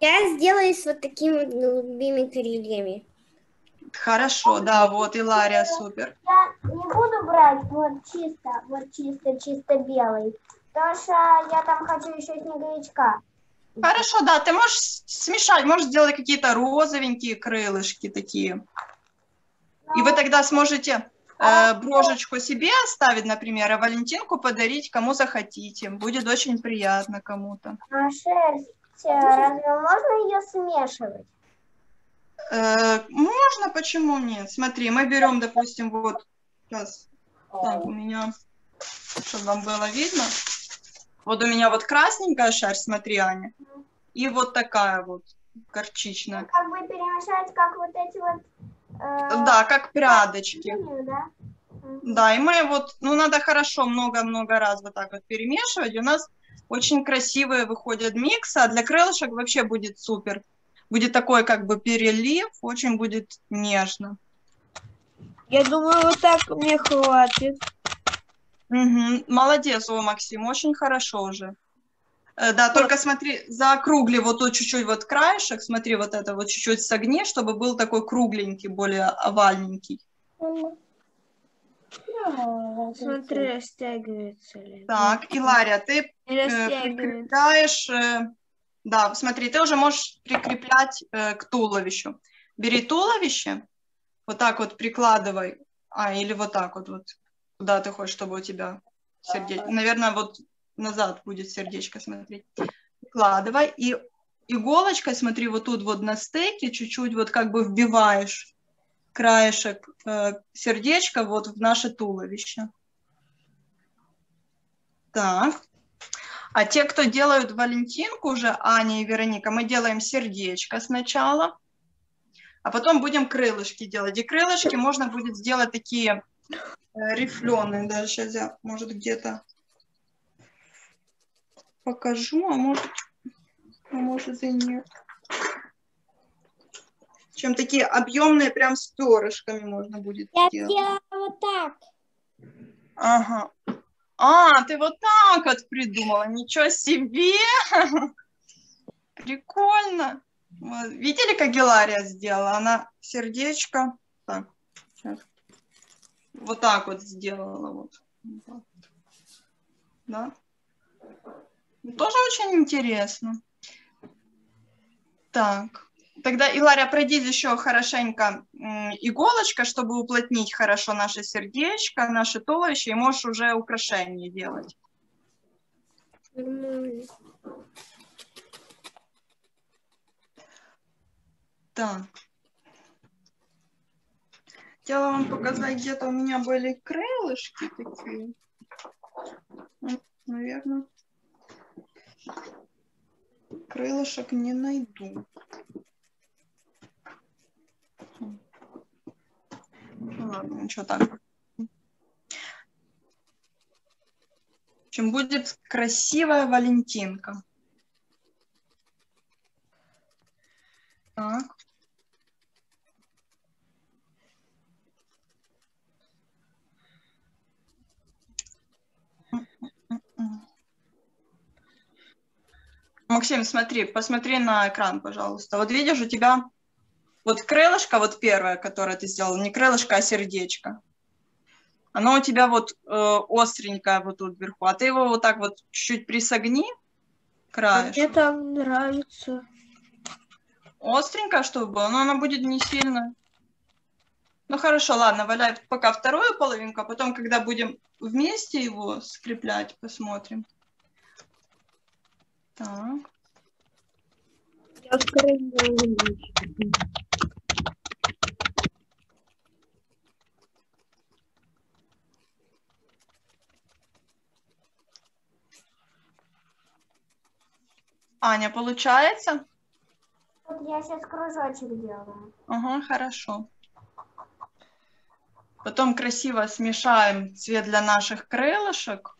Я сделаю с вот такими голубыми крыльями.
Хорошо, да, вот, и Лария, супер.
Я не буду брать вот чисто, вот чисто, чисто белый, потому что я там хочу еще снеговичка.
Хорошо, да, ты можешь смешать, можешь сделать какие-то розовенькие крылышки такие. И вы тогда сможете э, брошечку себе оставить, например, а Валентинку подарить кому захотите. Будет очень приятно кому-то.
А шерсть, разве можно ее смешивать?
Э, можно, почему нет? Смотри, мы берем, допустим, вот сейчас, так, у меня, чтобы вам было видно. Вот у меня вот красненькая шерсть, смотри, Аня, и вот такая вот горчичная.
Как бы перемешать, как вот эти вот... э,
Да, как прядочки.
да?
Да, и мы вот, ну, надо хорошо много-много раз вот так вот перемешивать. и У нас очень красивые выходят миксы, а для крылышек вообще будет супер. Будет такой как бы перелив, очень будет нежно.
Я думаю, вот так мне хватит.
Мгм. Молодец, о, Максим, очень хорошо уже. Э, Да, только смотри, заокругли вот тут чуть-чуть вот краешек, смотри, вот это вот чуть-чуть согни, чтобы был такой кругленький, более овальненький.
Смотри, растягивается ли.
Так, Илария, ты э, прикрепляешь, э, да, смотри, ты уже можешь прикреплять э, к туловищу. Бери туловище, вот так вот прикладывай, а, или вот так вот, вот, куда ты хочешь, чтобы у тебя сердечко, наверное, вот назад будет сердечко смотреть. прикладывай и иголочкой, смотри, вот тут вот на стыке чуть-чуть вот как бы вбиваешь краешек э, сердечка вот в наше туловище. Так. А те, кто делают Валентинку уже, Аня и Вероника, мы делаем сердечко сначала, а потом будем крылышки делать. И крылышки можно будет сделать такие э, рифленые. Даже сейчас я, может, где-то покажу, а может, а может и нет. Чем такие объемные, прям с перышками можно будет
Я
сделать.
делала вот так.
Ага. А, ты вот так вот придумала. Ничего себе! Прикольно. Вот. Видели, как Гелария сделала? Она сердечко. Так, сейчас. Вот так вот сделала. Вот. Да? Тоже очень интересно. Так. Тогда, Илария, пройдись еще хорошенько иголочка, чтобы уплотнить хорошо наше сердечко, наше туловище, и можешь уже украшения делать.
Нормально.
Так. Хотела вам показать, где-то у меня были крылышки такие. Наверное. Крылышек не найду. Ну ладно, ничего так. В общем, будет красивая Валентинка. Так. Максим, смотри, посмотри на экран, пожалуйста. Вот видишь, у тебя вот крылышко, вот первое, которое ты сделал, не крылышко, а сердечко. Оно у тебя вот э, остренькое вот тут вверху, а ты его вот так вот чуть-чуть присогни,
А
краешь.
Мне там нравится.
Остренькое, чтобы было, но оно будет не сильно. Ну хорошо, ладно, валяй пока вторую половинку, а потом, когда будем вместе его скреплять, посмотрим. Так.
Я.
Аня, получается?
Вот я сейчас кружочек делаю.
Ага, хорошо. Потом красиво смешаем цвет для наших крылышек,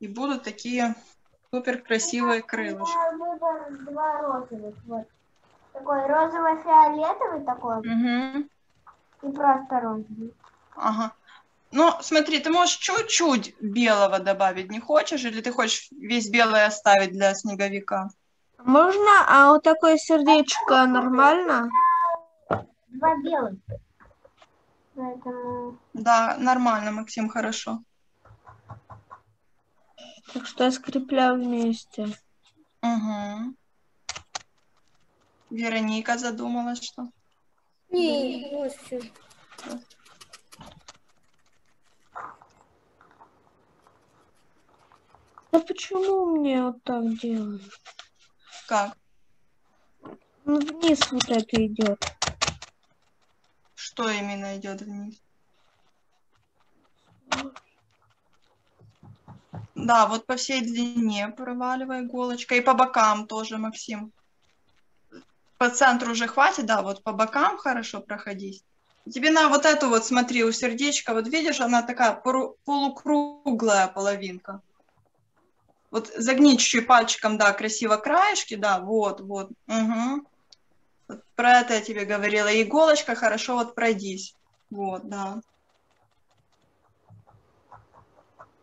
и будут такие супер красивые крылышки.
Я выбрал два розовых. Вот. Такой розово-фиолетовый такой
Мгм.
и просто розовый.
Ага. Ну, смотри, ты можешь чуть-чуть белого добавить, не хочешь? Или ты хочешь весь белый оставить для снеговика?
Можно, а вот такое сердечко нормально?
Два белых. Поэтому
Да, нормально, Максим, хорошо.
Так что я скрепляю вместе.
Угу. Вероника задумалась, что?
Не, вот всё.
Да почему мне вот так делают?
Как?
Ну, вниз вот это идет.
Что именно идет вниз? Да, вот по всей длине проваливай иголочкой. И по бокам тоже, Максим. По центру уже хватит, да, вот по бокам хорошо проходись. Тебе на вот эту вот, смотри, у сердечка, вот видишь, она такая полукруглая половинка. Вот загни чуть-чуть пальчиком, да, красиво краешки, да, вот, вот. Угу. Вот про это я тебе говорила. Иголочка хорошо вот пройдись. Вот, да.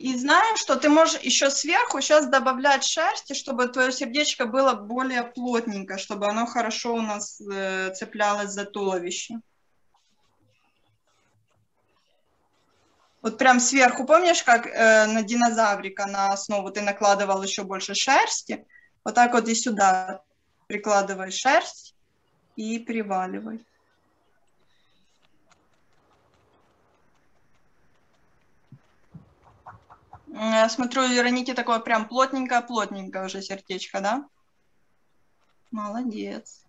И знаешь, что ты можешь еще сверху сейчас добавлять шерсти, чтобы твое сердечко было более плотненько, чтобы оно хорошо у нас э, цеплялось за туловище. Вот прям сверху, помнишь, как э, на динозаврика на основу ты накладывал еще больше шерсти? Вот так вот и сюда прикладывай шерсть и приваливай. Я смотрю, у Вероники такое прям плотненькое-плотненькое уже сердечко, да? Молодец.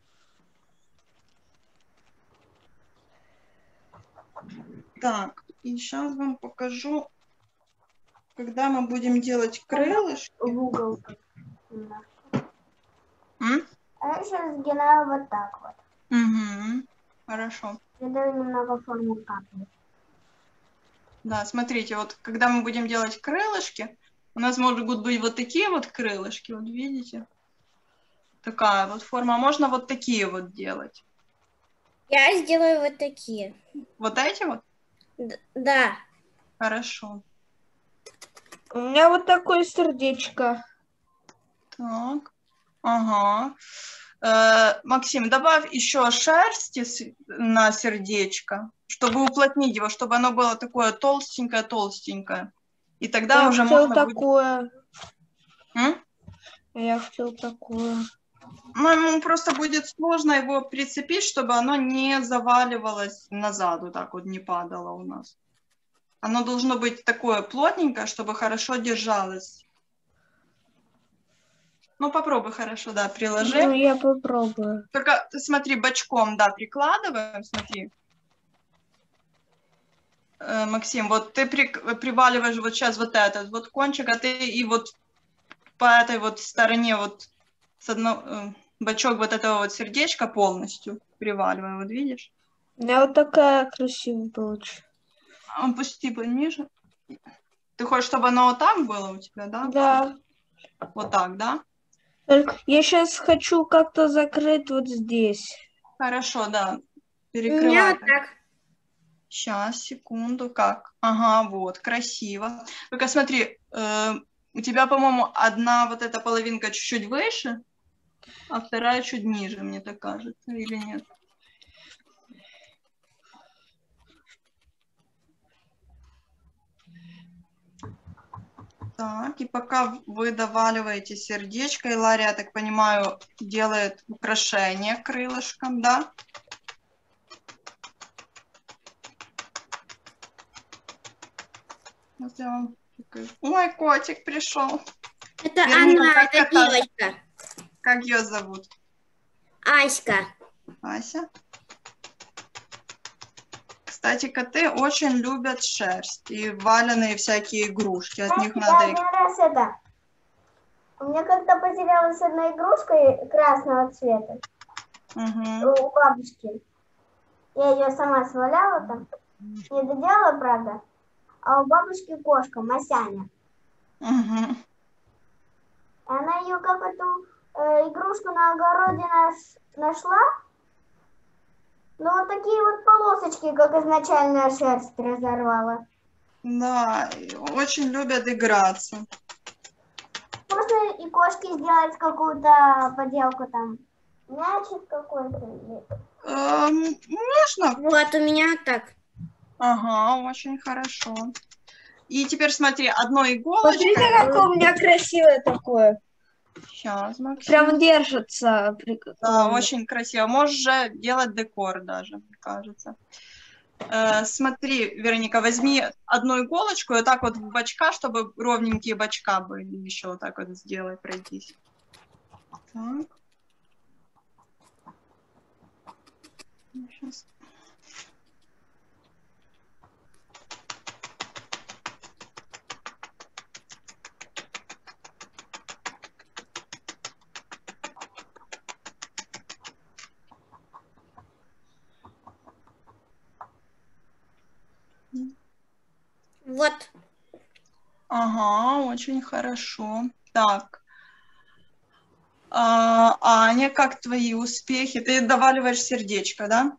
Так, и сейчас вам покажу, когда мы будем делать крылышки.
В угол.
М?
А я сейчас сгинаю вот так вот.
Мгм. Хорошо.
Придаю немного форму капли.
Да, смотрите, вот когда мы будем делать крылышки, у нас могут быть вот такие вот крылышки, вот видите? Такая вот форма. Можно вот такие вот делать.
Я сделаю вот такие.
Вот эти вот?
Д- да.
Хорошо.
У меня вот такое сердечко.
Так. Ага. Э, Максим, добавь еще шерсти на сердечко, чтобы уплотнить его, чтобы оно было такое толстенькое-толстенькое. И тогда
я
уже можно будет...
такое.
М?
Я хотел такое.
Ну, ему просто будет сложно его прицепить, чтобы оно не заваливалось назад, вот так вот не падало у нас. Оно должно быть такое плотненькое, чтобы хорошо держалось. Ну, попробуй хорошо, да, приложи.
Ну, я попробую.
Только смотри, бочком, да, прикладываем, смотри. Э, Максим, вот ты при- приваливаешь вот сейчас вот этот вот кончик, а ты и вот по этой вот стороне вот с одно, э, бочок вот этого вот сердечка полностью приваливаем, вот видишь?
Меня вот такая красивая получилась.
Опусти пониже. Ты хочешь, чтобы оно вот так было у тебя, да?
Да.
Вот так, да?
Только я сейчас хочу как-то закрыть вот здесь.
Хорошо, да. Перекрывай.
вот так.
Сейчас, секунду, как? Ага, вот, красиво. Только смотри, э, у тебя, по-моему, одна вот эта половинка чуть-чуть выше, а вторая чуть ниже, мне так кажется, или нет? Так, и пока вы доваливаете сердечко, и Лария, я так понимаю, делает украшение крылышком, да? Ой, котик пришел.
Это
Вернее,
она,
как
это
это?
девочка.
Как ее зовут?
Аська.
Ася. Кстати, коты очень любят шерсть и валеные всякие игрушки. От них надо
один раз это... У меня как-то потерялась одна игрушка красного цвета
Мгм.
у бабушки. Я ее сама сваляла там. Не доделала, правда. А у бабушки кошка, Масяня. И она ее как эту э, игрушку на огороде наш- нашла. Ну, вот такие вот полосочки, как изначальная шерсть разорвала.
Да, очень любят играться.
Можно и кошке сделать какую-то поделку там. Мячик какой-то.
Эм, можно?
Вот у меня так.
Ага, очень хорошо. И теперь смотри, одной иголочкой...
Смотрите, какое у меня красивое такое.
Сейчас, Максим.
Прям держится.
Да, очень красиво. Можешь же делать декор даже, мне кажется. Э, смотри, Вероника, возьми одну иголочку и вот так вот в бочка, чтобы ровненькие бочка были. Еще вот так вот сделай, пройдись. Так. Сейчас.
Вот.
Ага, очень хорошо. Так. А, Аня, как твои успехи? Ты доваливаешь сердечко, да?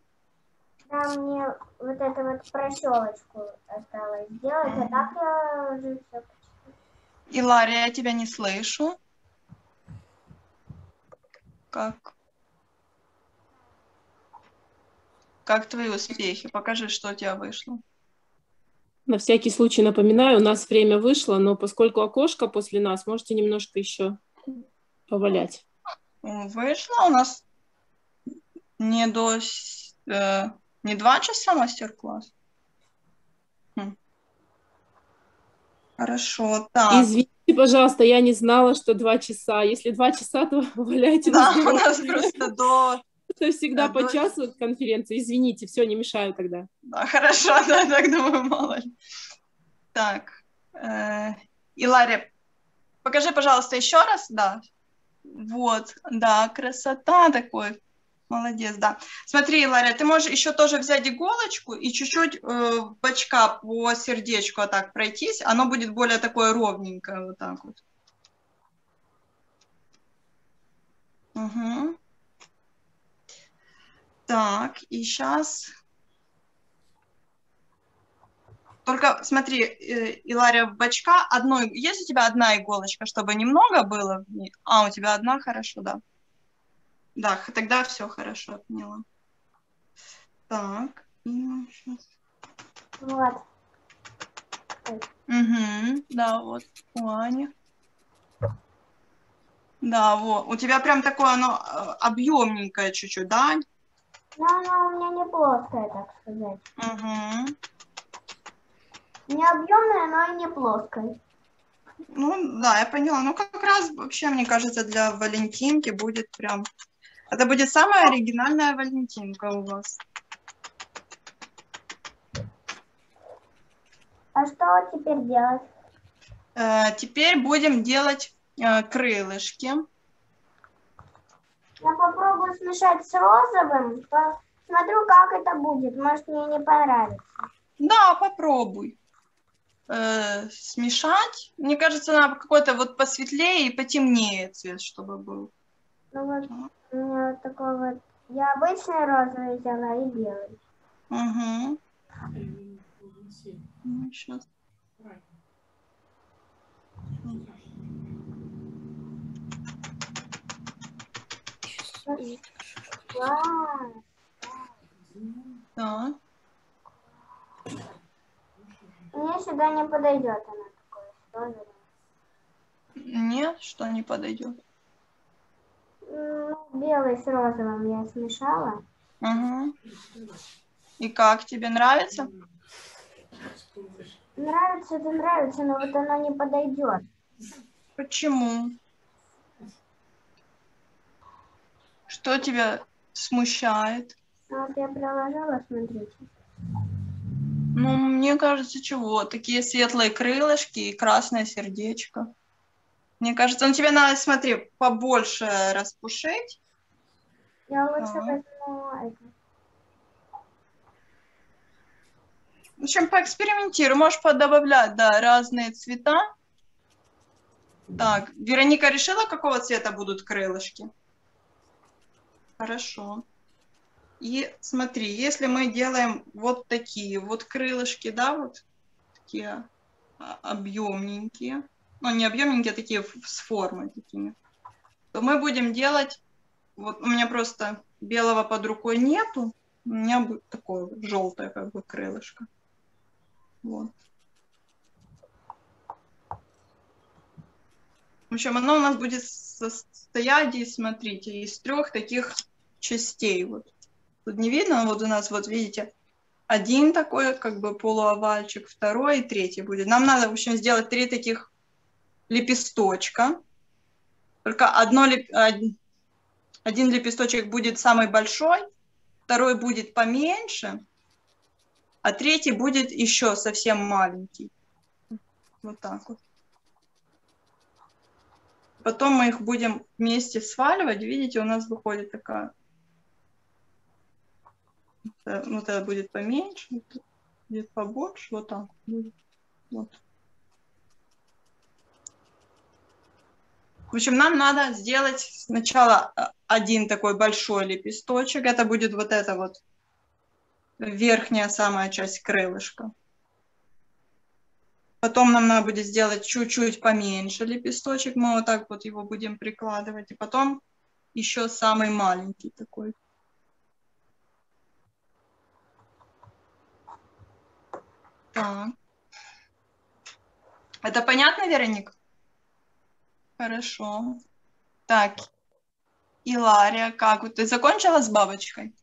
Да, мне вот эту вот прощелочку осталось сделать, а так я уже все
И Лария, я тебя не слышу. Как? Как твои успехи? Покажи, что у тебя вышло.
На всякий случай напоминаю, у нас время вышло, но поскольку окошко после нас, можете немножко еще повалять.
Вышло у нас не до... э, не два часа мастер-класс? Хм. Хорошо, так.
Извините, пожалуйста, я не знала, что два часа. Если два часа, то валяйте
Да, у нас просто до...
Это всегда
Да,
по часу конференции. Извините, все, не мешаю тогда.
Да, хорошо, да, так думаю, мало ли. Так, э, Илария, покажи, пожалуйста, еще раз, да. Вот, да, красота такой. Молодец, да. Смотри, Илария, ты можешь еще тоже взять иголочку и чуть-чуть э, бочка по сердечку вот так пройтись. Оно будет более такое ровненькое, вот так вот. Угу. Так, и сейчас Только смотри, э, Илария, бачка одной... Есть у тебя одна иголочка, чтобы немного было? в ней? А, у тебя одна, хорошо, да. Да, тогда все хорошо, поняла. Так, и мы щас-
Вот.
Мгм, да, вот, у Ани. Да, вот. У тебя прям такое оно объемненькое чуть-чуть, да? Ань?
Но она у меня не плоская, так сказать.
Мгм.
Не объемная, но и не плоская.
Ну, да, я поняла. Ну, как раз вообще, мне кажется, для Валентинки будет прям... Это будет самая оригинальная Валентинка у вас.
А что теперь делать?
Э, теперь будем делать э, крылышки.
Я попробую смешать с розовым, посмотрю, как это будет. Может, мне не понравится.
Да, попробуй. Э, смешать. Мне кажется, надо какой-то вот посветлее и потемнее цвет, чтобы был.
Ну вот у меня вот такой вот. Я обычный розовый взяла и белый.
Угу. сейчас.
Класс.
Да.
Мне сюда не подойдет она такое. розовое.
Нет, что не подойдет.
Ну, белый с розовым я смешала.
Угу. И как тебе нравится?
Нравится это нравится, но вот оно не подойдет.
Почему? Что тебя смущает?
Ну, Вот я приложила, смотрите.
Ну, мне кажется, чего? Такие светлые крылышки и красное сердечко. Мне кажется, ну тебе надо, смотри, побольше распушить.
Я лучше возьму это.
В общем, поэкспериментируй. Можешь подобавлять, да, разные цвета. Так, Вероника решила, какого цвета будут крылышки? Хорошо. И смотри, если мы делаем вот такие вот крылышки, да, вот такие а, объемненькие, ну не объемненькие, а такие с формой такими, то мы будем делать, вот у меня просто белого под рукой нету, у меня будет такое вот желтое как бы крылышко. Вот. В общем, оно у нас будет состоять, смотрите, из трех таких частей. Вот. Тут не видно, вот у нас, вот видите, один такой, как бы полуовальчик, второй и третий будет. Нам надо, в общем, сделать три таких лепесточка. Только одно, леп- од- один лепесточек будет самый большой, второй будет поменьше, а третий будет еще совсем маленький. Вот так вот. Потом мы их будем вместе сваливать. Видите, у нас выходит такая... Вот это будет поменьше, будет побольше, вот так будет. Вот. В общем, нам надо сделать сначала э, один такой большой лепесточек. Это будет вот это вот верхняя самая часть крылышка. Потом нам надо будет сделать чуть-чуть поменьше лепесточек. Мы вот так вот его будем прикладывать. И потом еще самый маленький такой. Так. Это понятно, Вероник? Хорошо. Так. Илария, как? вот Ты закончила с бабочкой?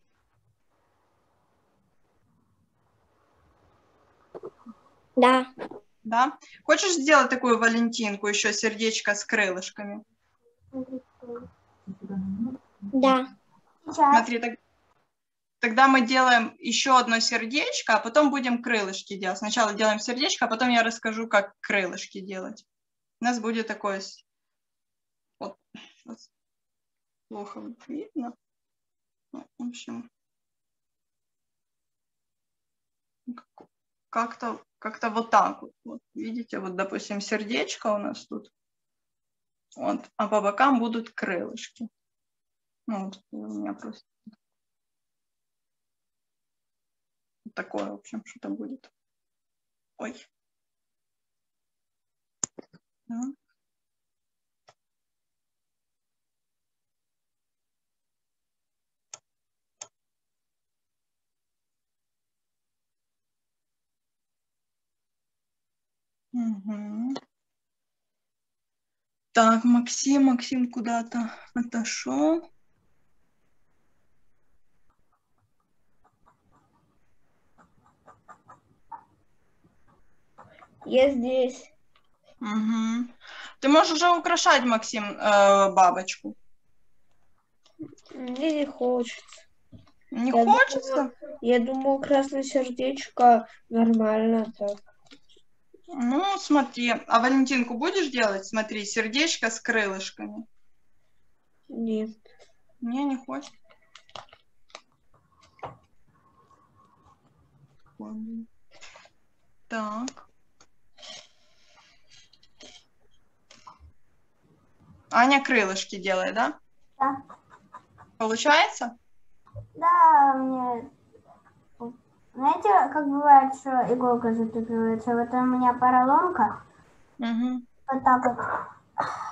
Да.
Да? Хочешь сделать такую Валентинку, еще сердечко с крылышками?
Да.
Смотри, так- тогда мы делаем еще одно сердечко, а потом будем крылышки делать. Сначала делаем сердечко, а потом я расскажу, как крылышки делать. У нас будет такое... Вот, сейчас плохо видно. Ну, в общем, как- как-то как-то вот так вот. вот. Видите, вот, допустим, сердечко у нас тут. Вот, а по бокам будут крылышки. Ну, вот у меня просто вот такое, в общем, что-то будет. Ой. Так. Мгм. Так, Максим, Максим куда-то отошел.
Я здесь.
Мгм. Ты можешь уже украшать, Максим, э, бабочку.
Мне не хочется.
Не
Я
хочется?
думала- Я думал, красное сердечко нормально так.
Ну, смотри. А Валентинку будешь делать? Смотри, сердечко с крылышками.
Нет.
Не, не хочешь. Так. Аня крылышки делает, да?
Да.
Получается?
Да, мне... Знаете, как бывает, что иголка затупивается? Вот у меня поролонка,
Мгм.
вот так вот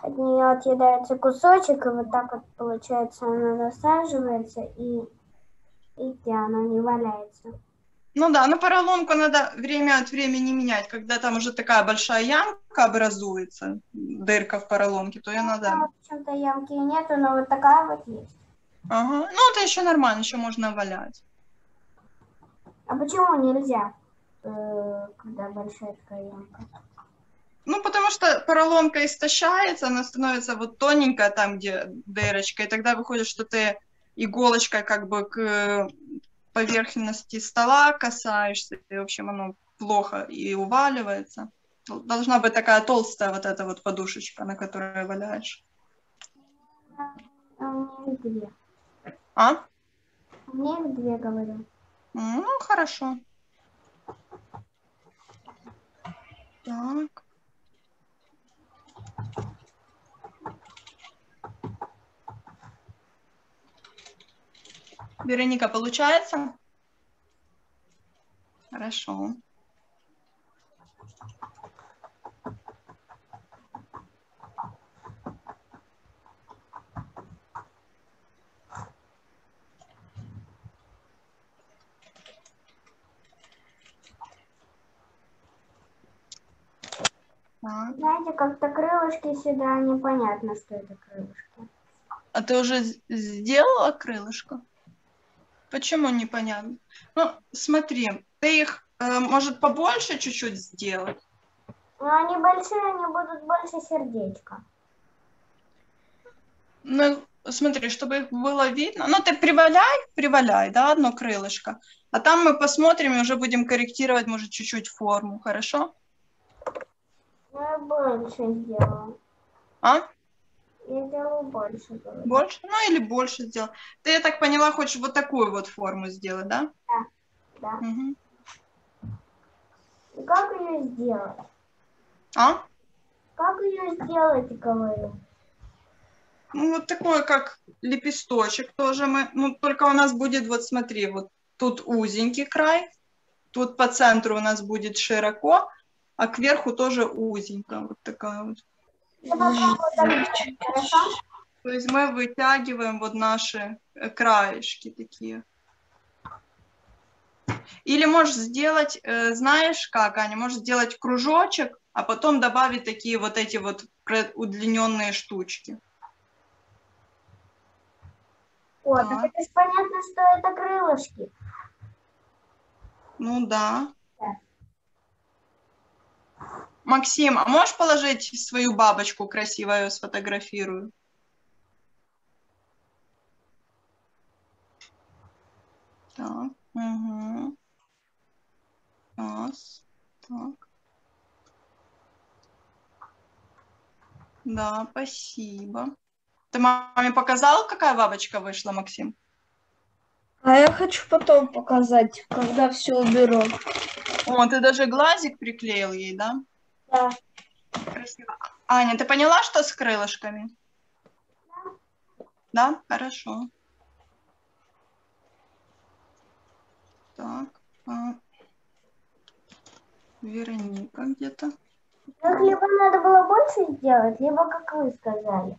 от нее отъедается кусочек, и вот так вот, получается, она насаживается, и, и она не валяется.
Ну да, но поролонку надо время от времени менять. Когда там уже такая большая ямка образуется, дырка в поролонке, то ее надо...
Там почему-то ямки нету, но вот такая вот есть.
Ага. Ну, это еще нормально, еще можно валять.
А почему нельзя, э, когда большая такая ямка?
Ну, потому что поролонка истощается, она становится вот тоненькая там, где дырочка, и тогда выходит, что ты иголочкой как бы к поверхности стола касаешься, и, в общем, оно плохо и уваливается. Должна быть такая толстая вот эта вот подушечка, на которой валяешь.
А.
А?
Меня их две, говорю.
Ну, хорошо. Так. Вероника, получается? Хорошо.
Знаете, как-то крылышки сюда, непонятно, что это крылышки.
А ты уже сделала крылышко? Почему непонятно? Ну, смотри, ты их, э, может, побольше чуть-чуть сделать?
Но они большие, они будут больше сердечка.
Ну, смотри, чтобы их было видно. Ну, ты приваляй, приваляй, да, одно крылышко. А там мы посмотрим и уже будем корректировать, может, чуть-чуть форму, хорошо?
Ну, я больше сделаю.
А?
Я сделаю больше. говорю.
Больше? Ну, или больше сделал. Ты, я так поняла, хочешь вот такую вот форму сделать, да?
Да.
Мгм.
И как ее сделать?
А?
Как ее сделать, говорю?
Ну, вот такой, как лепесточек тоже мы, ну, только у нас будет, вот смотри, вот тут узенький край, тут по центру у нас будет широко, а кверху тоже узенько, вот такая вот. То есть мы вытягиваем вот наши э, краешки такие. Или можешь сделать, э, знаешь как, Аня, можешь сделать кружочек, а потом добавить такие вот эти вот удлиненные штучки.
О,
Так.
так это понятно, что это крылышки.
Ну да. Максим, а можешь положить свою бабочку её сфотографирую? Так, угу. Раз, так. Да, спасибо. Ты маме показал, какая бабочка вышла, Максим?
А я хочу потом показать, когда все уберу.
О, ты даже глазик приклеил ей, да?
Да.
Красиво. Аня, ты поняла, что с крылышками? Да? Хорошо. Так. а, Вероника где-то.
Их либо надо было больше сделать, либо как вы сказали.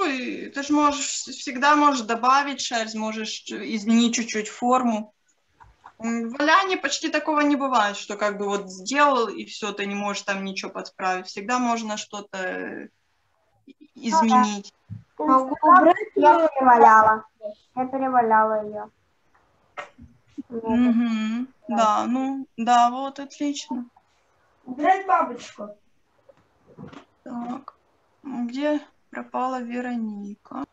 Ну, попробуй. Ты же можешь, всегда можешь добавить шерсть, можешь изменить чуть-чуть форму. В Аляне почти такого не бывает, что как бы вот сделал, и все, ты не можешь там ничего подправить. Всегда можно что-то э, изменить.
Ты
Могу
сказал,
убрать
я переваляла. Я переваляла ее.
Мгм. Да, ну, да, вот, отлично.
Убрать бабочку.
Так, где пропала Вероника?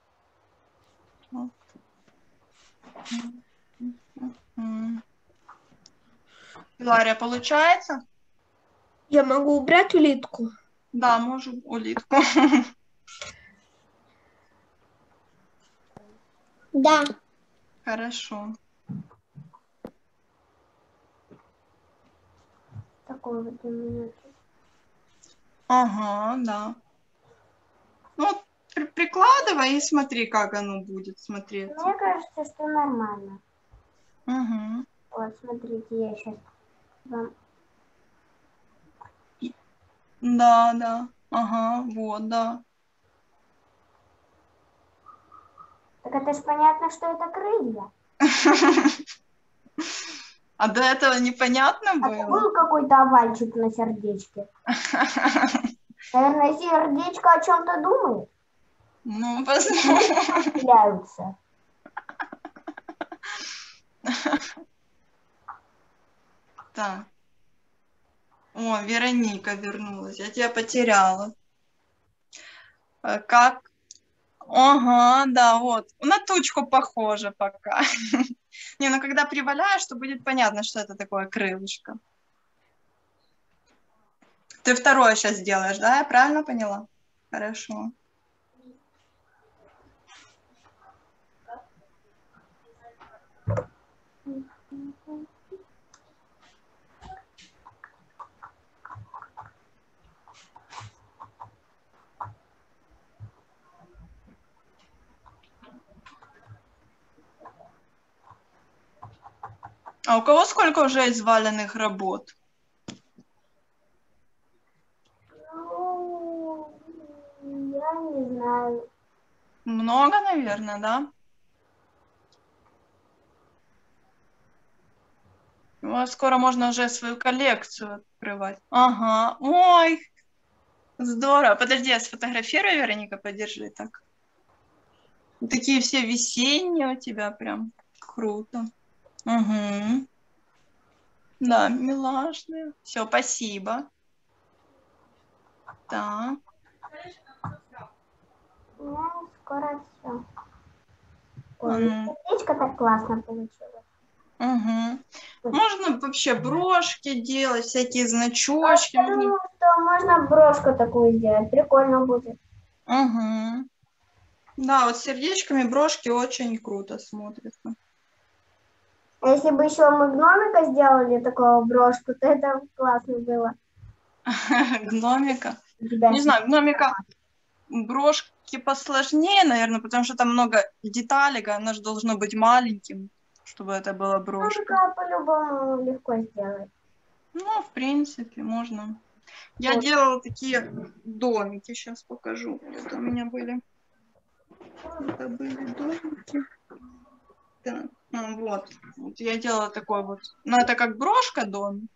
Мгм. Лария, получается?
Я могу убрать улитку?
Да, можем улитку.
Да.
Хорошо.
Такой вот у меня.
Ага, да. Ну, при- прикладывай и смотри, как оно будет смотреться.
Мне кажется, что нормально.
Угу.
Вот, смотрите, я сейчас вам...
Да, да. Ага, вот, да.
Так это ж понятно, что это крылья.
А до этого непонятно
А
было?
был какой-то овальчик на сердечке. Наверное, сердечко о чем-то думает.
Ну, посмотрим. Так. О, Вероника вернулась. Я тебя потеряла. Э, Как? Ага, да, вот. На тучку похоже пока. Не, ну когда приваляешь, то будет понятно, что это такое крылышко. Ты второе сейчас делаешь, да? Я правильно поняла? Хорошо. А у кого сколько уже изваленных работ?
Ну, я не знаю.
Много, наверное, да? У вас скоро можно уже свою коллекцию открывать. Ага. Ой, здорово. Подожди, я сфотографирую, Вероника, подержи так. Такие все весенние у тебя прям. Круто. Угу. Да, милашные. Все, спасибо. Так.
У меня скоро все. Ой, сердечко так классно получилось.
Угу. Можно вообще брошки делать, всякие значочки.
Я думаю, что можно брошку такую сделать. Прикольно будет.
Угу. Да, вот с сердечками брошки очень круто смотрятся.
А если бы еще мы гномика сделали такого брошку, то это классно было.
Гномика. Не знаю, гномика брошки посложнее, наверное, потому что там много деталек, а оно же должно быть маленьким, чтобы это была брошка.
Гномика по-любому легко сделать.
Ну, в принципе, можно. Я
Вот.
делала такие домики, сейчас покажу. Где-то у меня были. Это были домики. Так, ну вот. Вот я делала такой вот. Ну, это как брошка домик.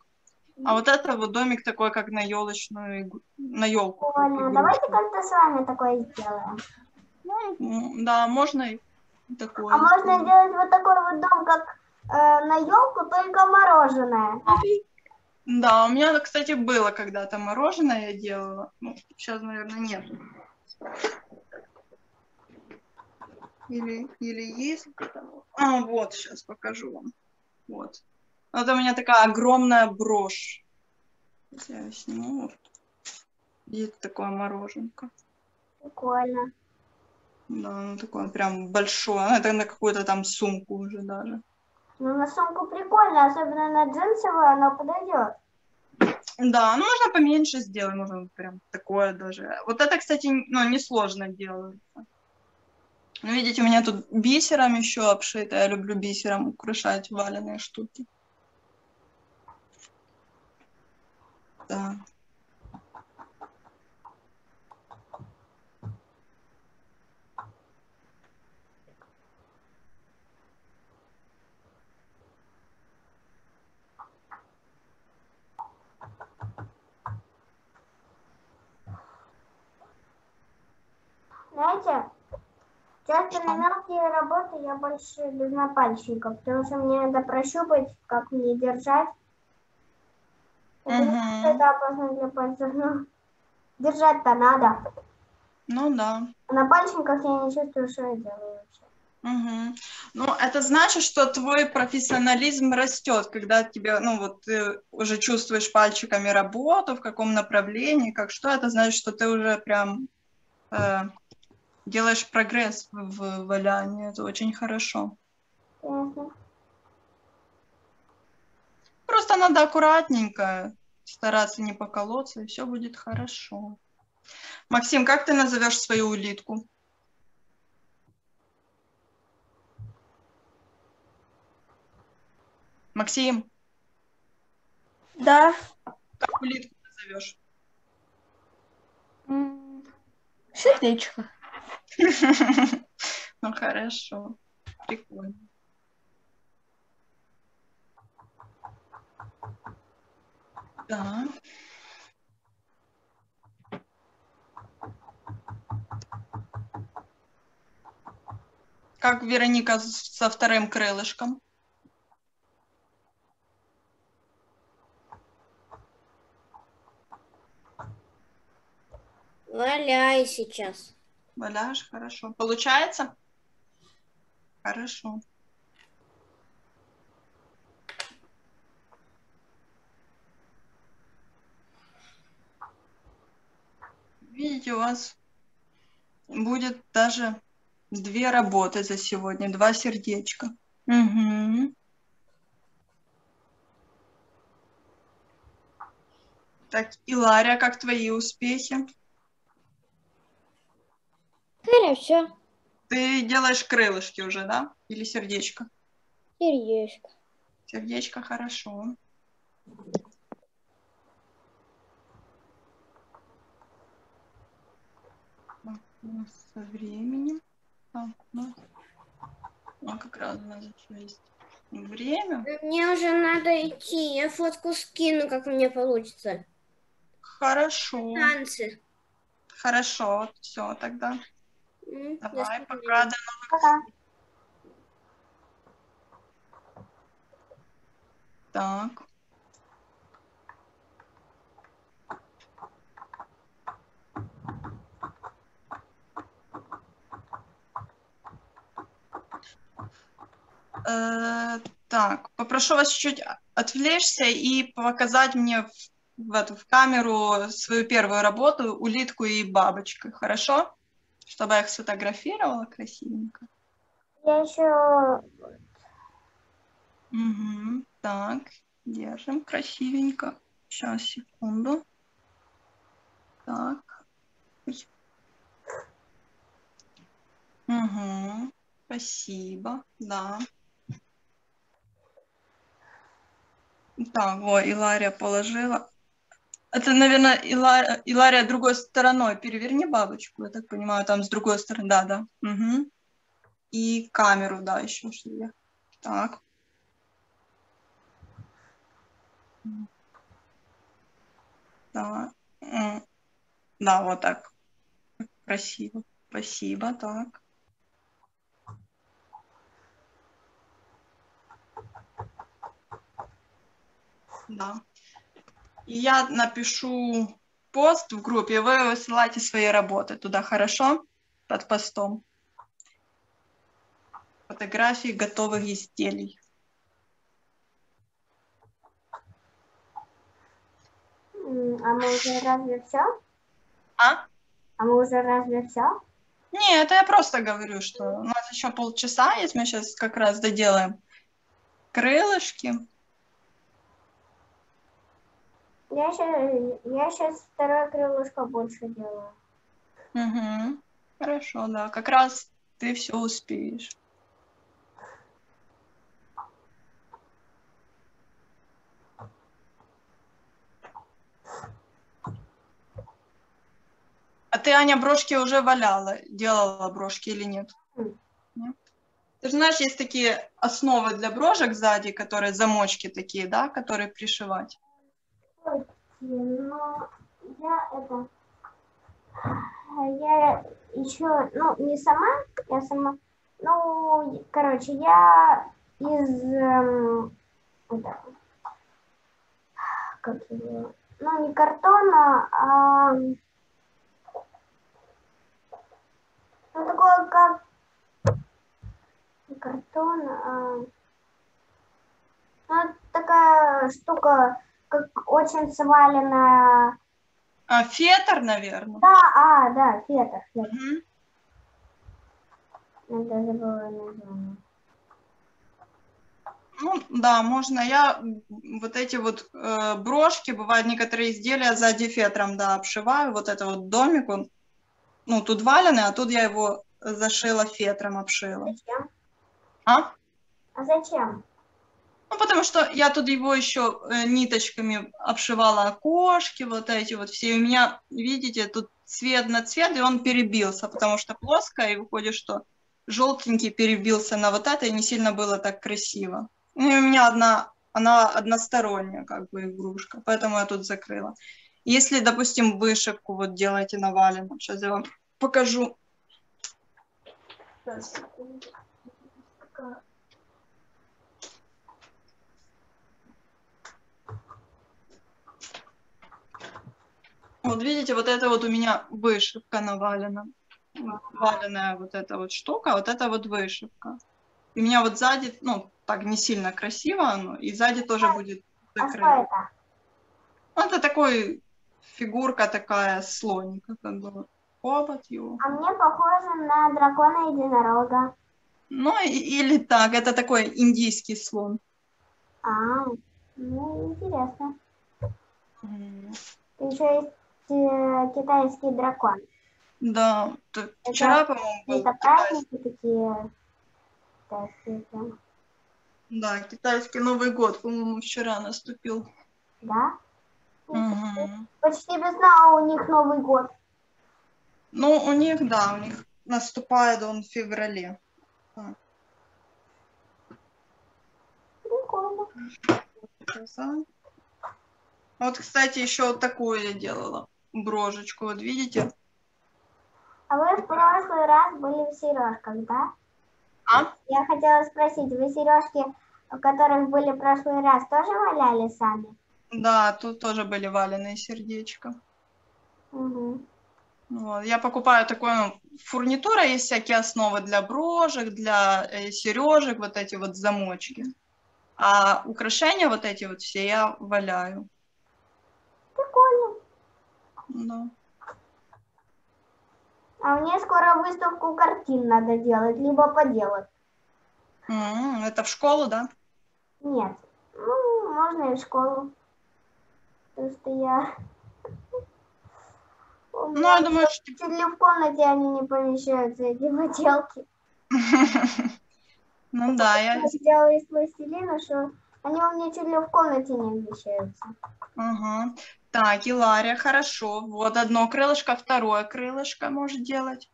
А вот это вот домик такой, как на елочную, на елку.
Прикольно. Давайте как-то с вами такое сделаем.
Ну, да, можно и такое.
А можно сделать вот такой вот дом, как э, на елку, только мороженое.
Да, у меня, кстати, было когда-то мороженое я делала. Ну, сейчас, наверное, нет. Или, или есть? А, вот, сейчас покажу вам. Вот. Вот у меня такая огромная брошь. Я сниму. Вот. Есть такое мороженка.
Прикольно.
Да, оно такое прям большое. Ну, Это на какую-то там сумку уже даже.
Ну, на сумку прикольно, особенно на джинсовую оно подойдет.
Да, ну можно поменьше сделать, можно прям такое даже. Вот это, кстати, ну, несложно делается. Ну, видите, у меня тут бисером еще обшито. Я люблю бисером украшать валенные штуки. Да.
Знаете, часто на мелкие работы я больше без напальчиков, потому что мне надо прощупать, как мне держать.
Мгм.
Это опасно для пальцев, но держать-то надо.
Ну да.
На пальчиках я не чувствую, что я делаю вообще.
Мгм. Ну, это значит, что твой профессионализм растет, когда тебе, ну, вот ты уже чувствуешь пальчиками работу, в каком направлении, как что, это значит, что ты уже прям э, делаешь прогресс в, валянии, это очень хорошо.
Ясно.
Просто надо аккуратненько стараться не поколоться, и все будет хорошо. Максим, как ты назовешь свою улитку? Максим,
Да.
как улитку назовешь?
Сердечко.
Ну хорошо, прикольно. Да. Как Вероника со вторым крылышком?
Валяй сейчас.
Валяешь, хорошо. Получается? Хорошо. Видите, у вас будет даже две работы за сегодня, два сердечка. Мгм. Так, Илария, как твои успехи?
Хорошо.
Ты делаешь крылышки уже, да? Или сердечко?
Сердечко.
Сердечко хорошо. Так, у нас со временем. Так, ну, как раз у нас еще есть время.
Мне уже надо идти. Я фотку скину, как у меня получится.
Хорошо.
Танцы.
Хорошо, все тогда. Давай, пока. До
Пока.
Так. Так, попрошу вас чуть-чуть отвлечься и показать мне в, в эту в камеру свою первую работу улитку и бабочку, хорошо? Чтобы я их сфотографировала красивенько.
Я еще
Мгм. Так, держим красивенько. Сейчас, секунду. Так. Мгм. Спасибо, да. Так, вот, Илария положила. Это, наверное, Ила- Илария другой стороной. Переверни бабочку, я так понимаю, там с другой стороны. Да, да. Мгм. И камеру, да, еще что я. Так. Да. Да, вот так. Красиво. Спасибо, так. Да. И я напишу пост в группе, вы высылайте свои работы туда, хорошо? Под постом. Фотографии готовых изделий.
А мы уже разве все?
А?
А мы уже разве все?
Не, это я просто говорю, что у нас еще полчаса есть, мы сейчас как раз доделаем крылышки.
Я сейчас, я сейчас второе крылышко больше делаю.
Мгм. Хорошо, да, как раз ты все успеешь. А ты, Аня, брошки уже валяла, делала брошки или нет?
М.
Нет? Ты же знаешь, есть такие основы для брошек сзади, которые замочки такие, да, которые пришивать.
Но я это... Я еще, ну, не сама, я сама, ну, короче, я из, эм, это, как его, ну, не картона, а, ну, такое, как, не картон, а, ну, такая штука, как очень сваленная,
А, фетр, наверное.
да, а, да, фетр, фетр.
Мгм.
Я забыла название.
Ну, да, можно. Я вот эти вот э, брошки, бывают некоторые изделия сзади фетром, да, обшиваю. Вот это вот домик, он, ну, тут валеный, а тут я его зашила фетром, обшила.
Зачем?
А?
А зачем?
Ну, потому что я тут его еще э, ниточками обшивала окошки, вот эти вот все. И у меня, видите, тут цвет на цвет, и он перебился, потому что плоское, и выходит, что желтенький перебился на вот это, и не сильно было так красиво. Ну, и у меня одна, она односторонняя, как бы, игрушка, поэтому я тут закрыла. Если, допустим, вышивку вот делаете на валенном, сейчас я вам покажу. Сейчас, Вот видите, вот это вот у меня вышивка навалена. Валеная вот эта вот штука, вот это вот вышивка. И у меня вот сзади, ну, так не сильно красиво оно, и сзади тоже будет
А что
закрыто.
это?
Ну, это такой фигурка такая слоника, как бы вот хобот его.
А мне похоже на дракона единорога.
Ну, или так, это такой индийский слон.
А, ну, интересно.
М,
Еще есть китайский дракон.
Да, т- вчера, по-моему, был
Это праздники такие. китайские прям.
да, китайский Новый год, по-моему, вчера наступил.
Да?
Мгм.
Почти весна, а у них Новый год.
Ну, у них, да, у них наступает он в феврале.
Прикольно.
Вот, кстати, еще вот такую я делала, брошечку, вот видите?
А вы в прошлый раз были в сережках, да?
А?
Я хотела спросить, вы сережки, в которых были в прошлый раз, тоже валяли сами?
Да, тут тоже были валеные сердечко.
Угу.
Вот. Я покупаю такую, ну, фурнитура, есть всякие основы для брошек, для э, сережек, вот эти вот замочки. А украшения вот эти вот все я валяю. Да.
А мне скоро выставку картин надо делать, либо поделать.
М, Это в школу, да?
Нет. Ну, можно и в школу. Потому что я...
Ну, я думаю, что...
чуть ли в комнате они не помещаются, эти поделки.
Ну да, я...
Я сделала из пластилина, что они у меня чуть ли в комнате не вмещаются.
Ага. Так, и Ларя, хорошо. Вот одно крылышко, второе крылышко может делать.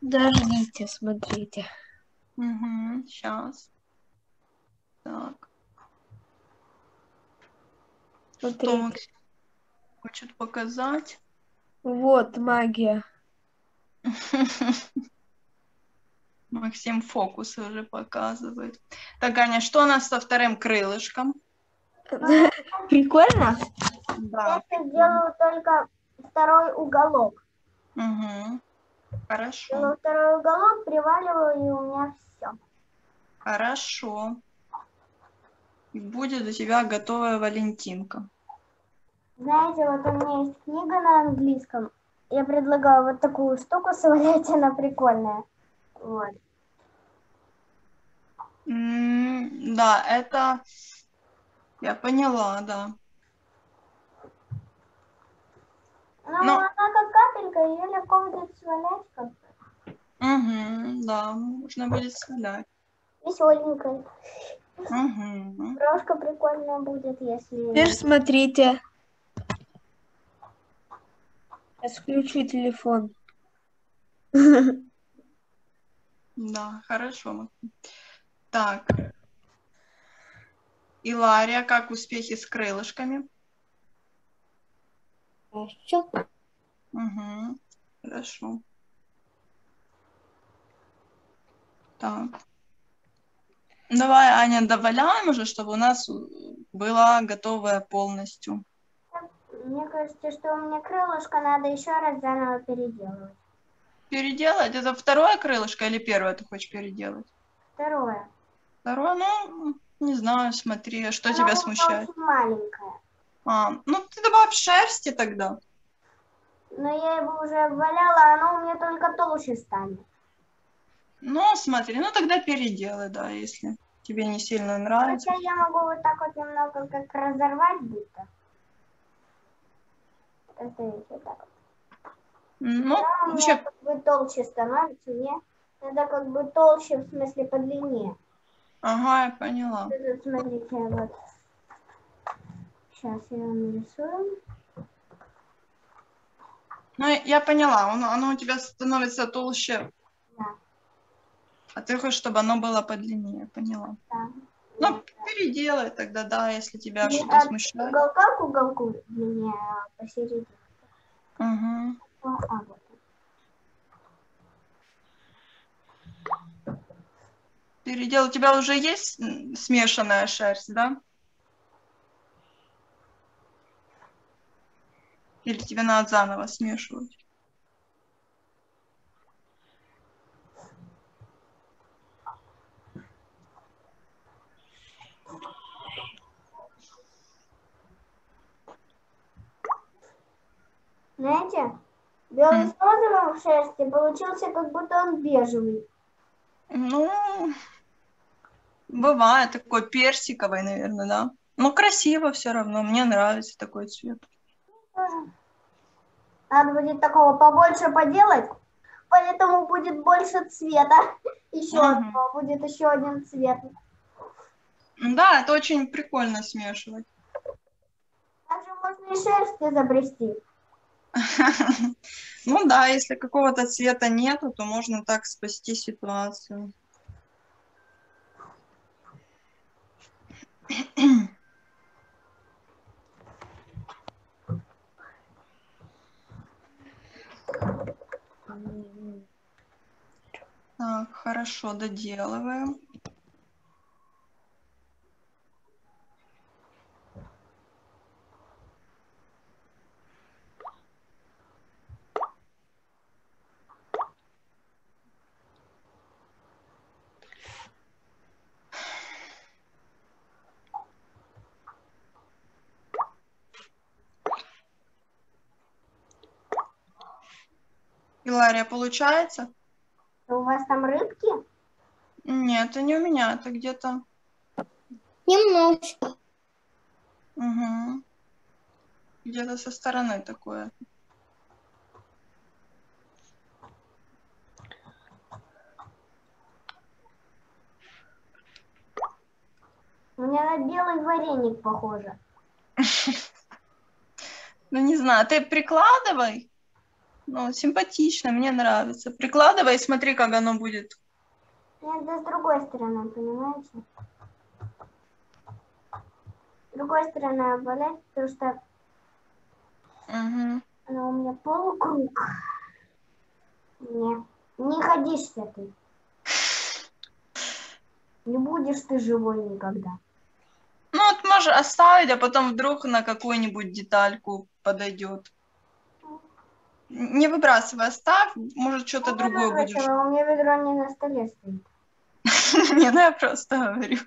Дождите, смотрите.
Угу, сейчас. Так, что
Смотри.
Максим хочет показать?
Вот магия.
Максим фокусы уже показывает. Так, Аня, что у нас со вторым крылышком?
Прикольно?
Да.
Я сделаю только второй уголок.
Угу. Хорошо.
Делаю второй уголок, приваливаю, и у меня все.
Хорошо. Будет у тебя готовая Валентинка.
Знаете, вот у меня есть книга на английском. Я предлагаю вот такую штуку свалять, она прикольная. Вот.
М, Да, это я поняла, да.
Ну,
Ну.
она как капелька, ее легко будет свалять как
Угу, да, можно будет свалять.
Веселенькая.
Угу.
Крошка прикольная будет, если...
Теперь смотрите. Сейчас включу телефон.
Да, хорошо. Так. Илария, как успехи с крылышками?
Хорошо.
Угу. Хорошо. Так. Давай, Аня, доваляем уже, чтобы у нас была готовая полностью.
Мне кажется, что у меня крылышко надо еще раз заново переделывать.
Переделать? Это второе крылышко или первое ты хочешь переделать?
Второе.
Второе, ну, не знаю, смотри, что
Она
тебя смущает?
маленькая.
А, ну, ты добавь шерсти тогда.
Но я его уже обваляла, оно у меня только толще станет.
Ну, смотри, ну тогда переделай, да, если тебе не сильно нравится.
Хотя я могу вот так вот немного как разорвать будто. Это вот так вот.
Ну,
Да,
вообще,
как бы толще становится, мне надо как бы толще, в смысле по длине.
ага, я поняла.
Вот смотрите, вот. Сейчас я вам нарисую.
Ну, я поняла, оно, оно у тебя становится толще. А ты хочешь, чтобы оно было подлиннее, поняла.
Да.
Ну, переделай тогда, да, если тебя
Не
что-то
от
смущает.
уголка к уголку длиннее, а посередине.
Угу.
А, а, вот.
Переделай. У тебя уже есть смешанная шерсть, да? Или тебе надо заново смешивать?
Знаете, белый с розовым в шерсти получился, как будто он бежевый.
Ну, бывает такой персиковый, наверное, да. Ну, красиво все равно. Мне нравится такой цвет.
Надо будет такого побольше поделать, поэтому будет больше цвета. Еще одного, будет еще один цвет.
Да, это очень прикольно смешивать.
Также можно и шерсть изобрести.
Ну да, если какого-то цвета нету, то можно так спасти ситуацию. Так, хорошо, доделываем. Илария, получается?
У вас там рыбки?
Нет, это не у меня, это где-то...
Немножко.
Угу. Где-то со стороны такое.
У меня на белый вареник похоже.
Ну, не знаю, ты прикладывай. Ну, симпатично, мне нравится. Прикладывай и смотри, как оно будет
да с другой стороны, понимаете? С другой стороны обвалять, потому что
Мгм.
она у меня полукруг. Не, не ходишься ты. Не будешь ты живой никогда.
Ну, вот можешь оставить, а потом вдруг на какую-нибудь детальку подойдет. Не выбрасывай, оставь, может, что-то другое будешь.
У меня ведро не на столе стоит.
Не, ну я просто говорю.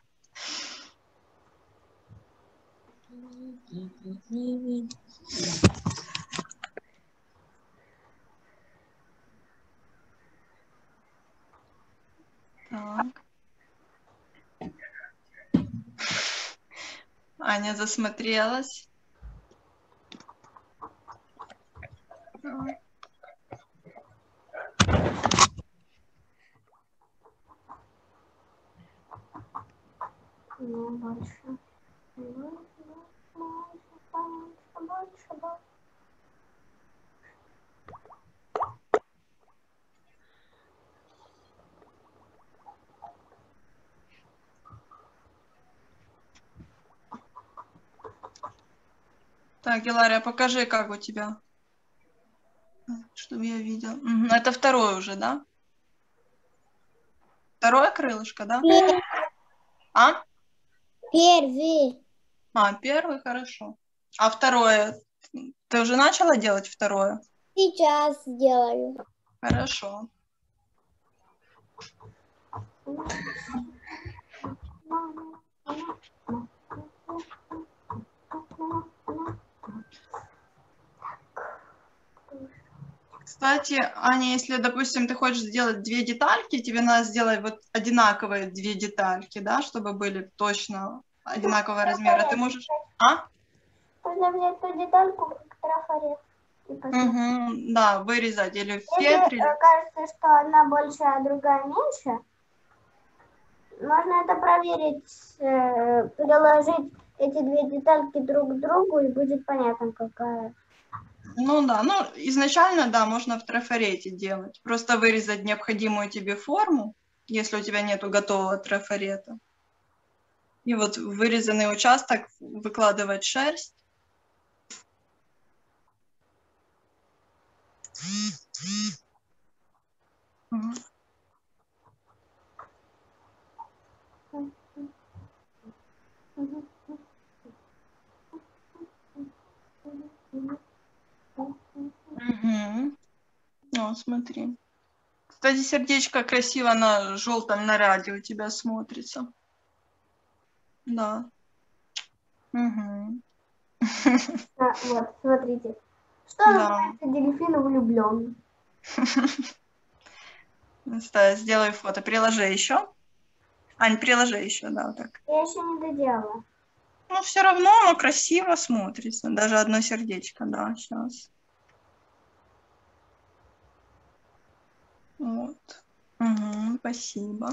Так. Аня засмотрелась.
Больше. Больше, больше, больше, больше, больше.
Так, Гелария, покажи, как у тебя. Чтобы я видел. Мгм, Это второе уже, да? Второе крылышко, да? А?
Первый.
А, первый, хорошо. А второе? Ты уже начала делать второе?
Сейчас сделаю.
Хорошо. Кстати, Аня, если, допустим, ты хочешь сделать две детальки, тебе надо сделать вот одинаковые две детальки, да, чтобы были точно одинакового размера. Ты можешь... А?
Нужно взять ту детальку, как трафарет.
Мгм, да, вырезать или в
Если
фетр, или-
э, кажется, что одна больше, а другая меньше, можно это проверить, э, приложить эти две детальки друг к другу, и будет понятно, какая.
Ну да, ну изначально, да, можно в трафарете делать. Просто вырезать необходимую тебе форму, если у тебя нету готового трафарета. И вот вырезанный участок выкладывать шерсть. Мгм. Мгм. О, смотри. Кстати, сердечко красиво на желтом наряде у тебя смотрится. Да.
А, вот, смотрите. Что
Да.
называется дельфин влюблен?
Ста- Сделай фото. Приложи еще. Ань, приложи еще, да, вот так.
Я еще не доделала.
Ну, все равно оно красиво смотрится. Даже одно сердечко, да, сейчас. Вот. Мгм, спасибо.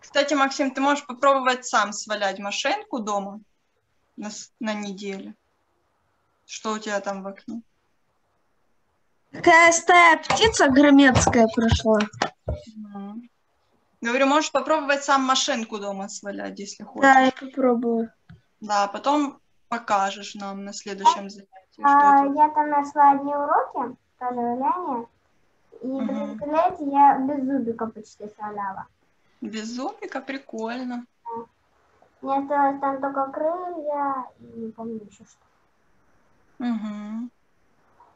Кстати, Максим, ты можешь попробовать сам свалять машинку дома на, на неделю. Что у тебя там в окне?
Какая стая птица громецкая прошла.
Говорю, можешь попробовать сам машинку дома свалять, если хочешь.
Да, я попробую.
Да, а потом покажешь нам на следующем занятии,
А,
у тебя.
я там нашла одни уроки, валяние. И,
Мгм.
представляете, я без зубика почти сваляла.
Без зубика прикольно.
Мне осталось там только крылья и не помню еще что.
Мгм.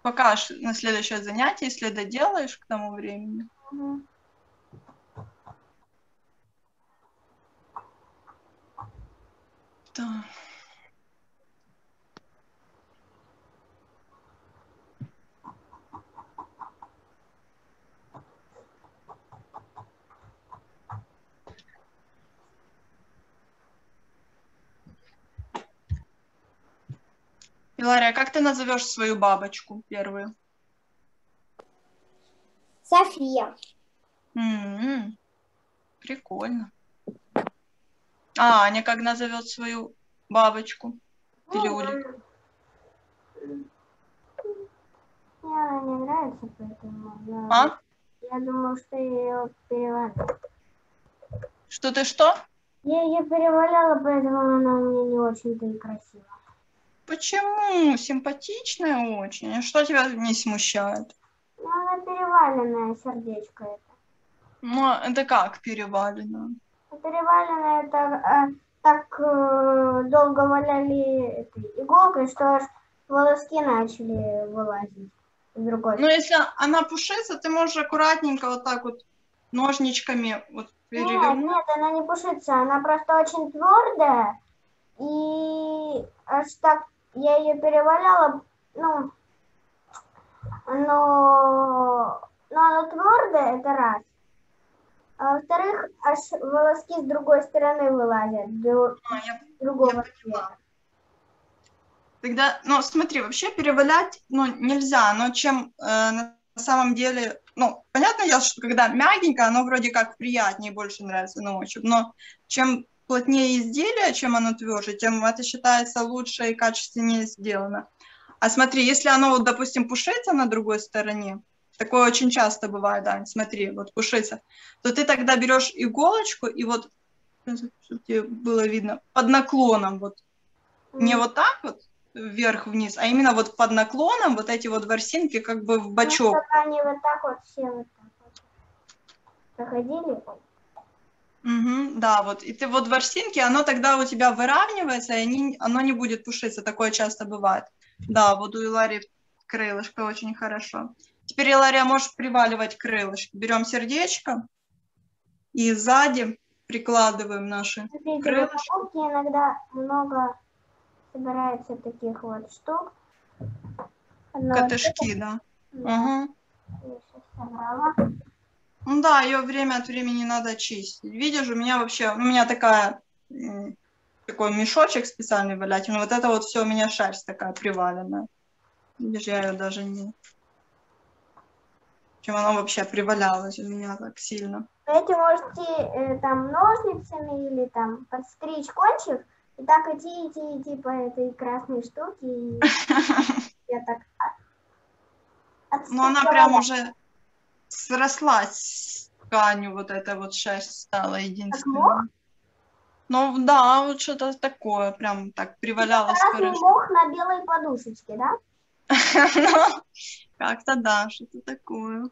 Покажешь на следующее занятие, если доделаешь к тому времени.
Мгм.
Илария, как ты назовешь свою бабочку первую?
София.
М, Прикольно. А Аня как назовет свою бабочку? Или улик?
Мне она не нравится, поэтому я,
А?
я думаю, что я ее переваляла.
Что ты что?
Я ее переваляла, поэтому она у меня не очень-то и красивая.
Почему? Симпатичная очень. А что тебя не смущает?
Ну, она переваленная, сердечко это.
Ну, это как перевалено?
А Переваленная это э, так э, долго валяли этой иголкой, что аж волоски начали вылазить другой
Ну, если она пушится, ты можешь аккуратненько вот так вот ножничками вот
Нет,
перевернуть.
нет, она не пушится, она просто очень твердая. И аж так я ее переваляла, ну, но, но она твердая, это раз. А во-вторых, аж волоски с другой стороны вылазят,
А, я
другого
Я
цвета.
Тогда, ну, смотри, вообще перевалять, ну, нельзя, но чем э, на самом деле, ну, понятно дело, что когда мягенько, оно вроде как приятнее, больше нравится на ощупь, но чем плотнее изделие, чем оно тверже, тем это считается лучше и качественнее сделано. А смотри, если оно, вот, допустим, пушится на другой стороне, такое очень часто бывает, да, смотри, вот пушится, то ты тогда берешь иголочку и вот, чтобы было видно, под наклоном, вот, не вот так вот вверх-вниз, а именно вот под наклоном вот эти вот ворсинки как бы в
Ну,
бочок.
чтобы они вот так вот все вот так вот проходили.
Мгм, да, вот. И ты вот ворсинки, оно тогда у тебя выравнивается, и они, оно не будет пушиться. Такое часто бывает. Да, вот у Илари крылышко очень хорошо. Теперь, Илария, можешь приваливать крылышки. Берем сердечко и сзади прикладываем наши.
Смотрите,
Крылышки.
иногда много собирается таких вот штук. Одна вот
Котышки, да.
да,
Мгм.
я собрала.
Ну да, ее время от времени надо чистить. Видишь, у меня вообще, у меня такая, такой мешочек специальный валятельный. Вот это вот все у меня шерсть такая приваленная. Видишь, я ее даже не... Чем она вообще привалялась у меня так сильно.
Знаете, можете э, там ножницами или там подстричь кончик и так идти, идти, идти по этой красной штуке. И я так от-
Но она прям уже срослась тканью, вот эта вот шерсть стала единственной. Ну да, вот что-то такое, прям так привалялось
Красный
хорошо.
мох на белой подушечке, да?
Ну, Как-то да, что-то такое.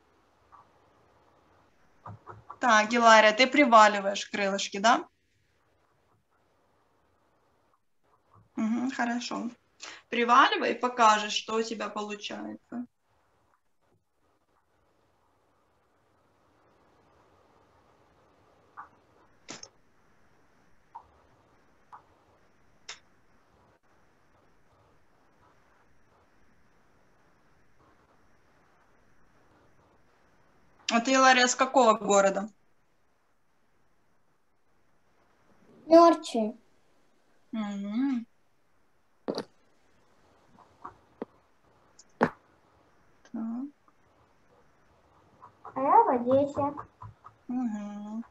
Так, Гилария, ты приваливаешь крылышки, да? Мгм, хорошо. Приваливай и покажешь, что у тебя получается. А ты, Лария, с какого города?
Норчи.
Так,
А я в Одессе.
М,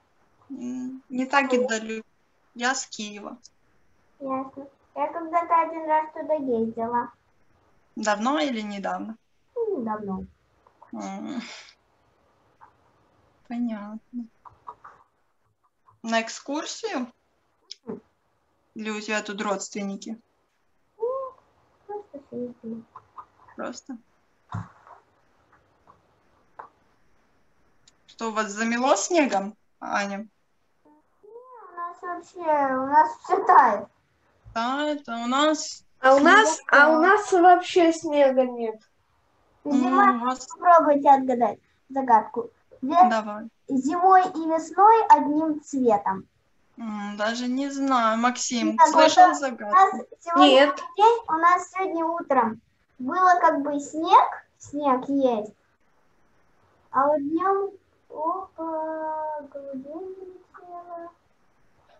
Не так и далеко. Я с Киева.
Ясно. Я когда-то один раз туда ездила.
Давно или недавно?
Ну, Давно.
Понятно. На экскурсию? Или у тебя тут родственники?
Просто.
Просто? Что, у вас замело снегом, Аня?
У нас вообще, у нас все тает.
Да, это у нас...
А у нас, а у нас вообще снега нет.
Зима, попробуйте отгадать загадку. Ве-
Давай.
Зимой и весной одним цветом.
Даже не знаю, Максим,
Нет,
слышал загадку?
Нет.
день, у нас сегодня утром было как бы снег, снег есть, а вот днем, опа, летело.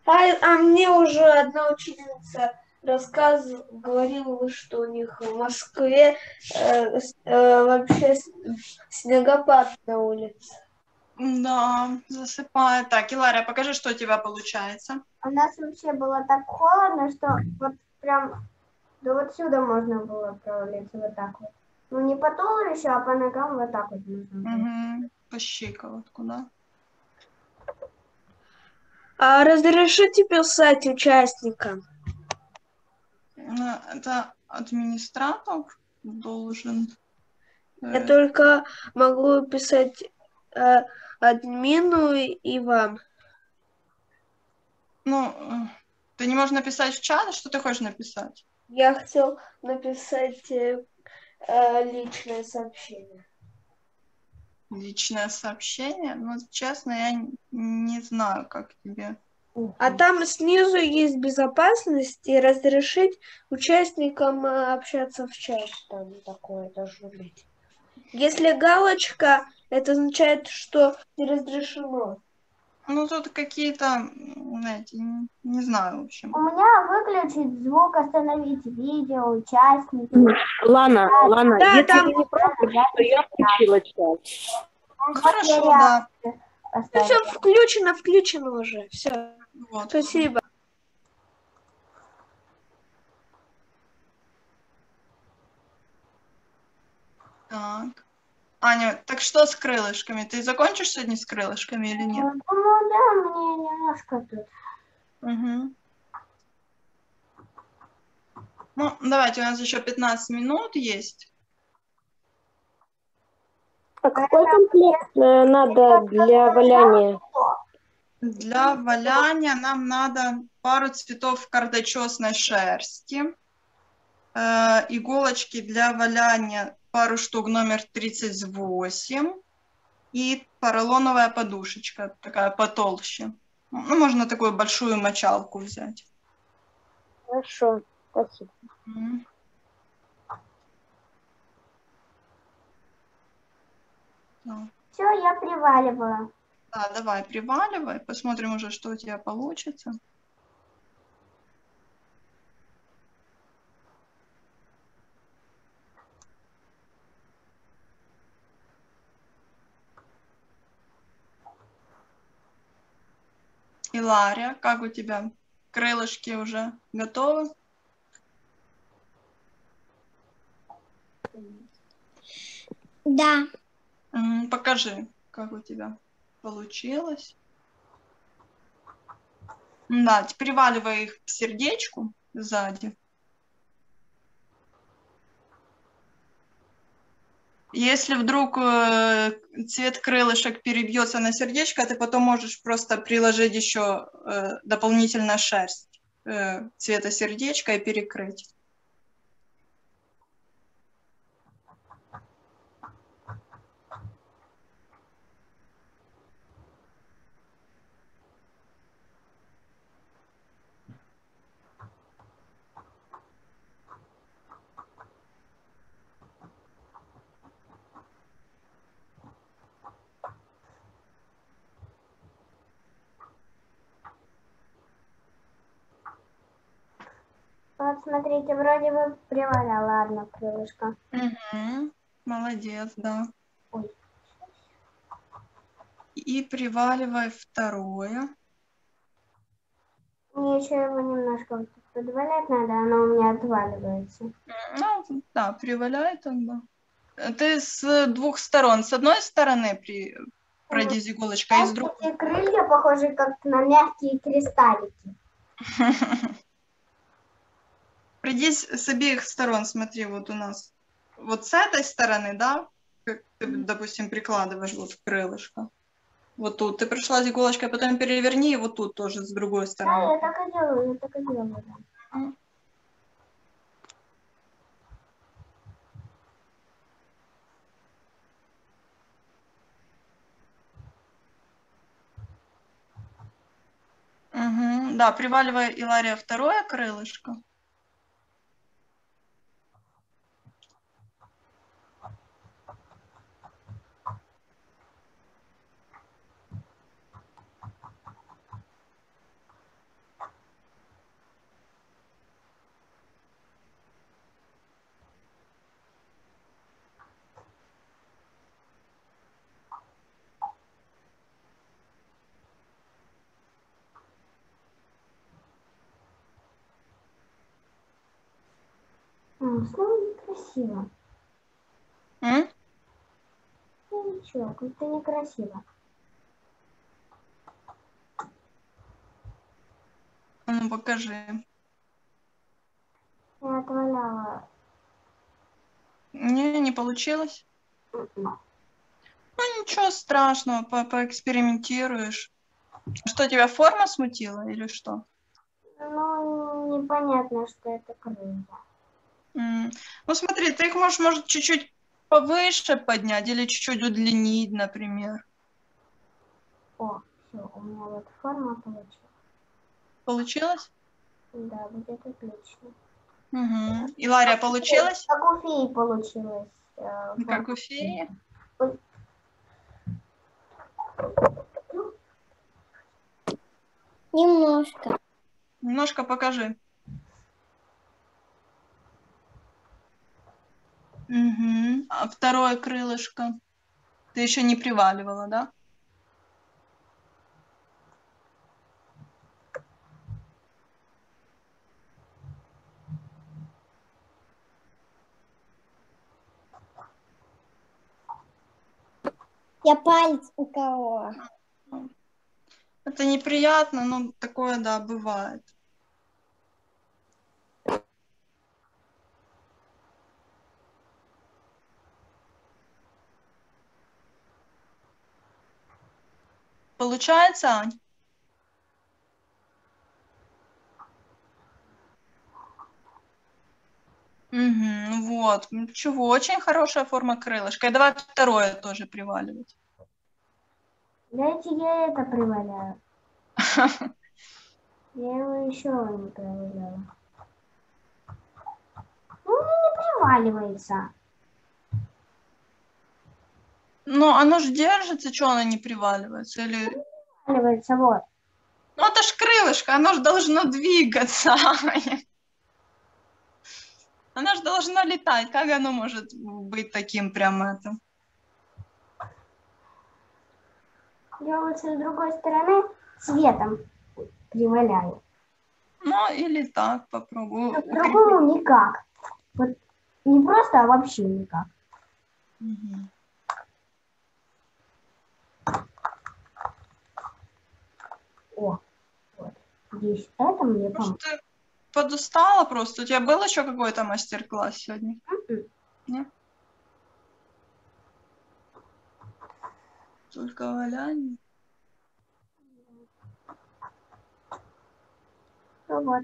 А, а мне уже одна учительница рассказывала, говорила, что у них в Москве э, э, вообще снегопад на улице.
Да, засыпает. Так, Илария, покажи, что у тебя получается.
У нас вообще было так холодно, что вот прям до вот сюда можно было провалиться вот так вот. Ну, не по туловищу, а по ногам вот так вот.
Угу. По щиколотку, да?
А разрешите писать участникам?
Ну, Это администратор должен...
Я только могу писать э, админу и вам.
Ну, ты не можешь написать в чат, что ты хочешь написать?
Я хотел написать э, э, личное сообщение.
Личное сообщение? Ну, честно, я не знаю, как тебе.
А там снизу есть безопасность и разрешить участникам э, общаться в чате. Там такое должно быть. Если галочка, это означает, что не разрешено.
Ну, тут какие-то, знаете, н- не знаю, в общем.
У меня выключить звук, остановить видео, участники.
Лана, Лана,
Да,
если
там-
ты не против, то я включила чат.
Хорошо, да.
Ну, все включено, включено уже. Все.
Вот.
Спасибо.
Так. Аня, так что с крылышками? Ты закончишь сегодня с крылышками или нет?
Ну да, мне немножко тут.
Угу. Ну, давайте, у нас еще 15 минут есть.
А какой комплект э, надо для валяния?
Для валяния нам надо пару цветов кардачесной шерсти, э, иголочки для валяния пару штук номер 38 и поролоновая подушечка, такая потолще. Ну, можно такую большую мочалку взять.
Хорошо, спасибо.
Все, я приваливаю.
Да, давай, приваливай, посмотрим уже, что у тебя получится. Илария, как у тебя? Крылышки уже готовы?
Да.
Покажи, как у тебя получилось. Да, теперь приваливай их к сердечку сзади. Если вдруг э, цвет крылышек перебьется на сердечко, ты потом можешь просто приложить еще э, дополнительно шерсть э, цвета сердечка и перекрыть.
Вот смотрите, вроде бы приваляла одна крылышко.
Мгм. Молодец, да.
Ой.
И приваливай второе.
Мне еще его немножко подвалять надо, оно у меня отваливается.
Ну, да, приваляй тогда. Э, Ты с двух сторон. С одной стороны при... пройди иголочкой, и с другой.
Крылья похожи как на мягкие кристаллики.
Пройдись с обеих сторон, смотри, вот у нас. Вот с этой стороны, да, как ты, допустим, прикладываешь вот крылышко. Вот тут ты пришла с иголочкой, потом переверни, и вот тут тоже с другой
Да,
стороны.
я так и делаю, я так и делаю. да.
Мгм. Да, приваливай, Илария, второе крылышко.
Мам, снова некрасиво.
М?
Ну ничего, как-то некрасиво.
А Ну, покажи.
Я отваляла.
Не, не получилось?
М-м.
Ну, ничего страшного, по поэкспериментируешь. Что, тебя форма смутила или что?
Ну, непонятно, что это крылья.
Ну, смотри, ты их можешь, может, чуть-чуть повыше поднять или чуть-чуть удлинить, например.
О, все, у меня вот форма получилась.
Получилось?
Да, будет отлично.
Угу. И Лария, получилось?
Как у феи получилось. э,
Как
форма.
у феи?
Немножко.
Немножко покажи. Угу. А второе крылышко? Ты еще не приваливала, да?
Я палец уколола.
Это неприятно, но такое, да, бывает. Получается, Ань? Угу, вот. Чего? Очень хорошая форма крылышка. И давай второе тоже приваливать.
Дайте я это приваляю. Я его еще не приваляла. Ну, не приваливается.
Ну, оно же держится, что оно не приваливается? Или...
Приваливается, вот.
Ну, это ж крылышко, оно же должно двигаться. Оно же должно летать. Как оно может быть таким прям это?
Я лучше с другой стороны цветом приваляю.
Ну, или так попробую.
По-другому никак. Вот не просто, а вообще никак.
Мгм.
О, вот. Здесь это мне
Может,
поможет.
ты подустала просто? У тебя был еще какой-то мастер-класс сегодня?
М-м.
Только валяние?
Ну вот.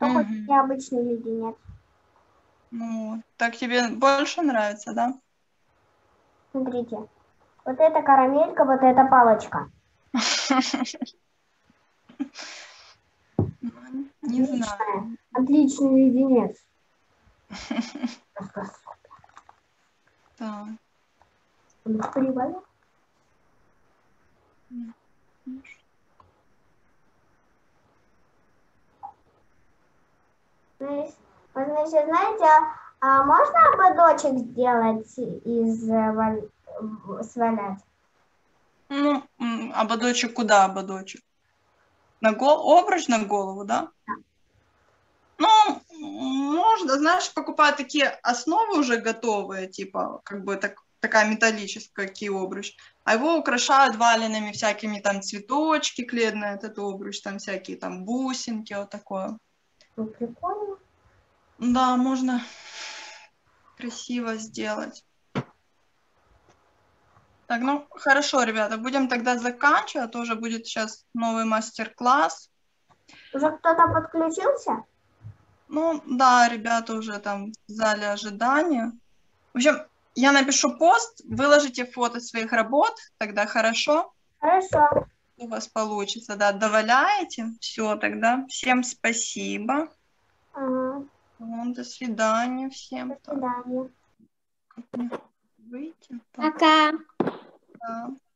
Ну, хоть
Мгм.
необычный леденец.
Ну, так тебе больше нравится, да?
Смотрите. Вот это карамелька, вот эта палочка.
Ну, Не знаю.
Отличный леденец.
Так.
Он. Знаешь, вот, значит, знаете, а, можно ободочек сделать из э, свалять?
Ну, ободочек куда ободочек? На гол... Обруч на голову, да? Ну, можно, знаешь, покупать такие основы уже готовые, типа, как бы так, такая металлическая, как и обруч, а его украшают валенными всякими там цветочки на этот обруч, там всякие там бусинки, вот такое.
Ну, прикольно.
Да, можно красиво сделать. Так, ну хорошо, ребята, будем тогда заканчивать. Тоже будет сейчас новый мастер-класс.
Уже кто-то подключился?
Ну да, ребята уже там в зале ожидания. В общем, я напишу пост, выложите фото своих работ, тогда хорошо
Хорошо.
у вас получится. Да, доваляете. Все, тогда всем спасибо.
Ага.
Ну, до свидания всем.
До свидания.
Выйти.
Пока.
Да.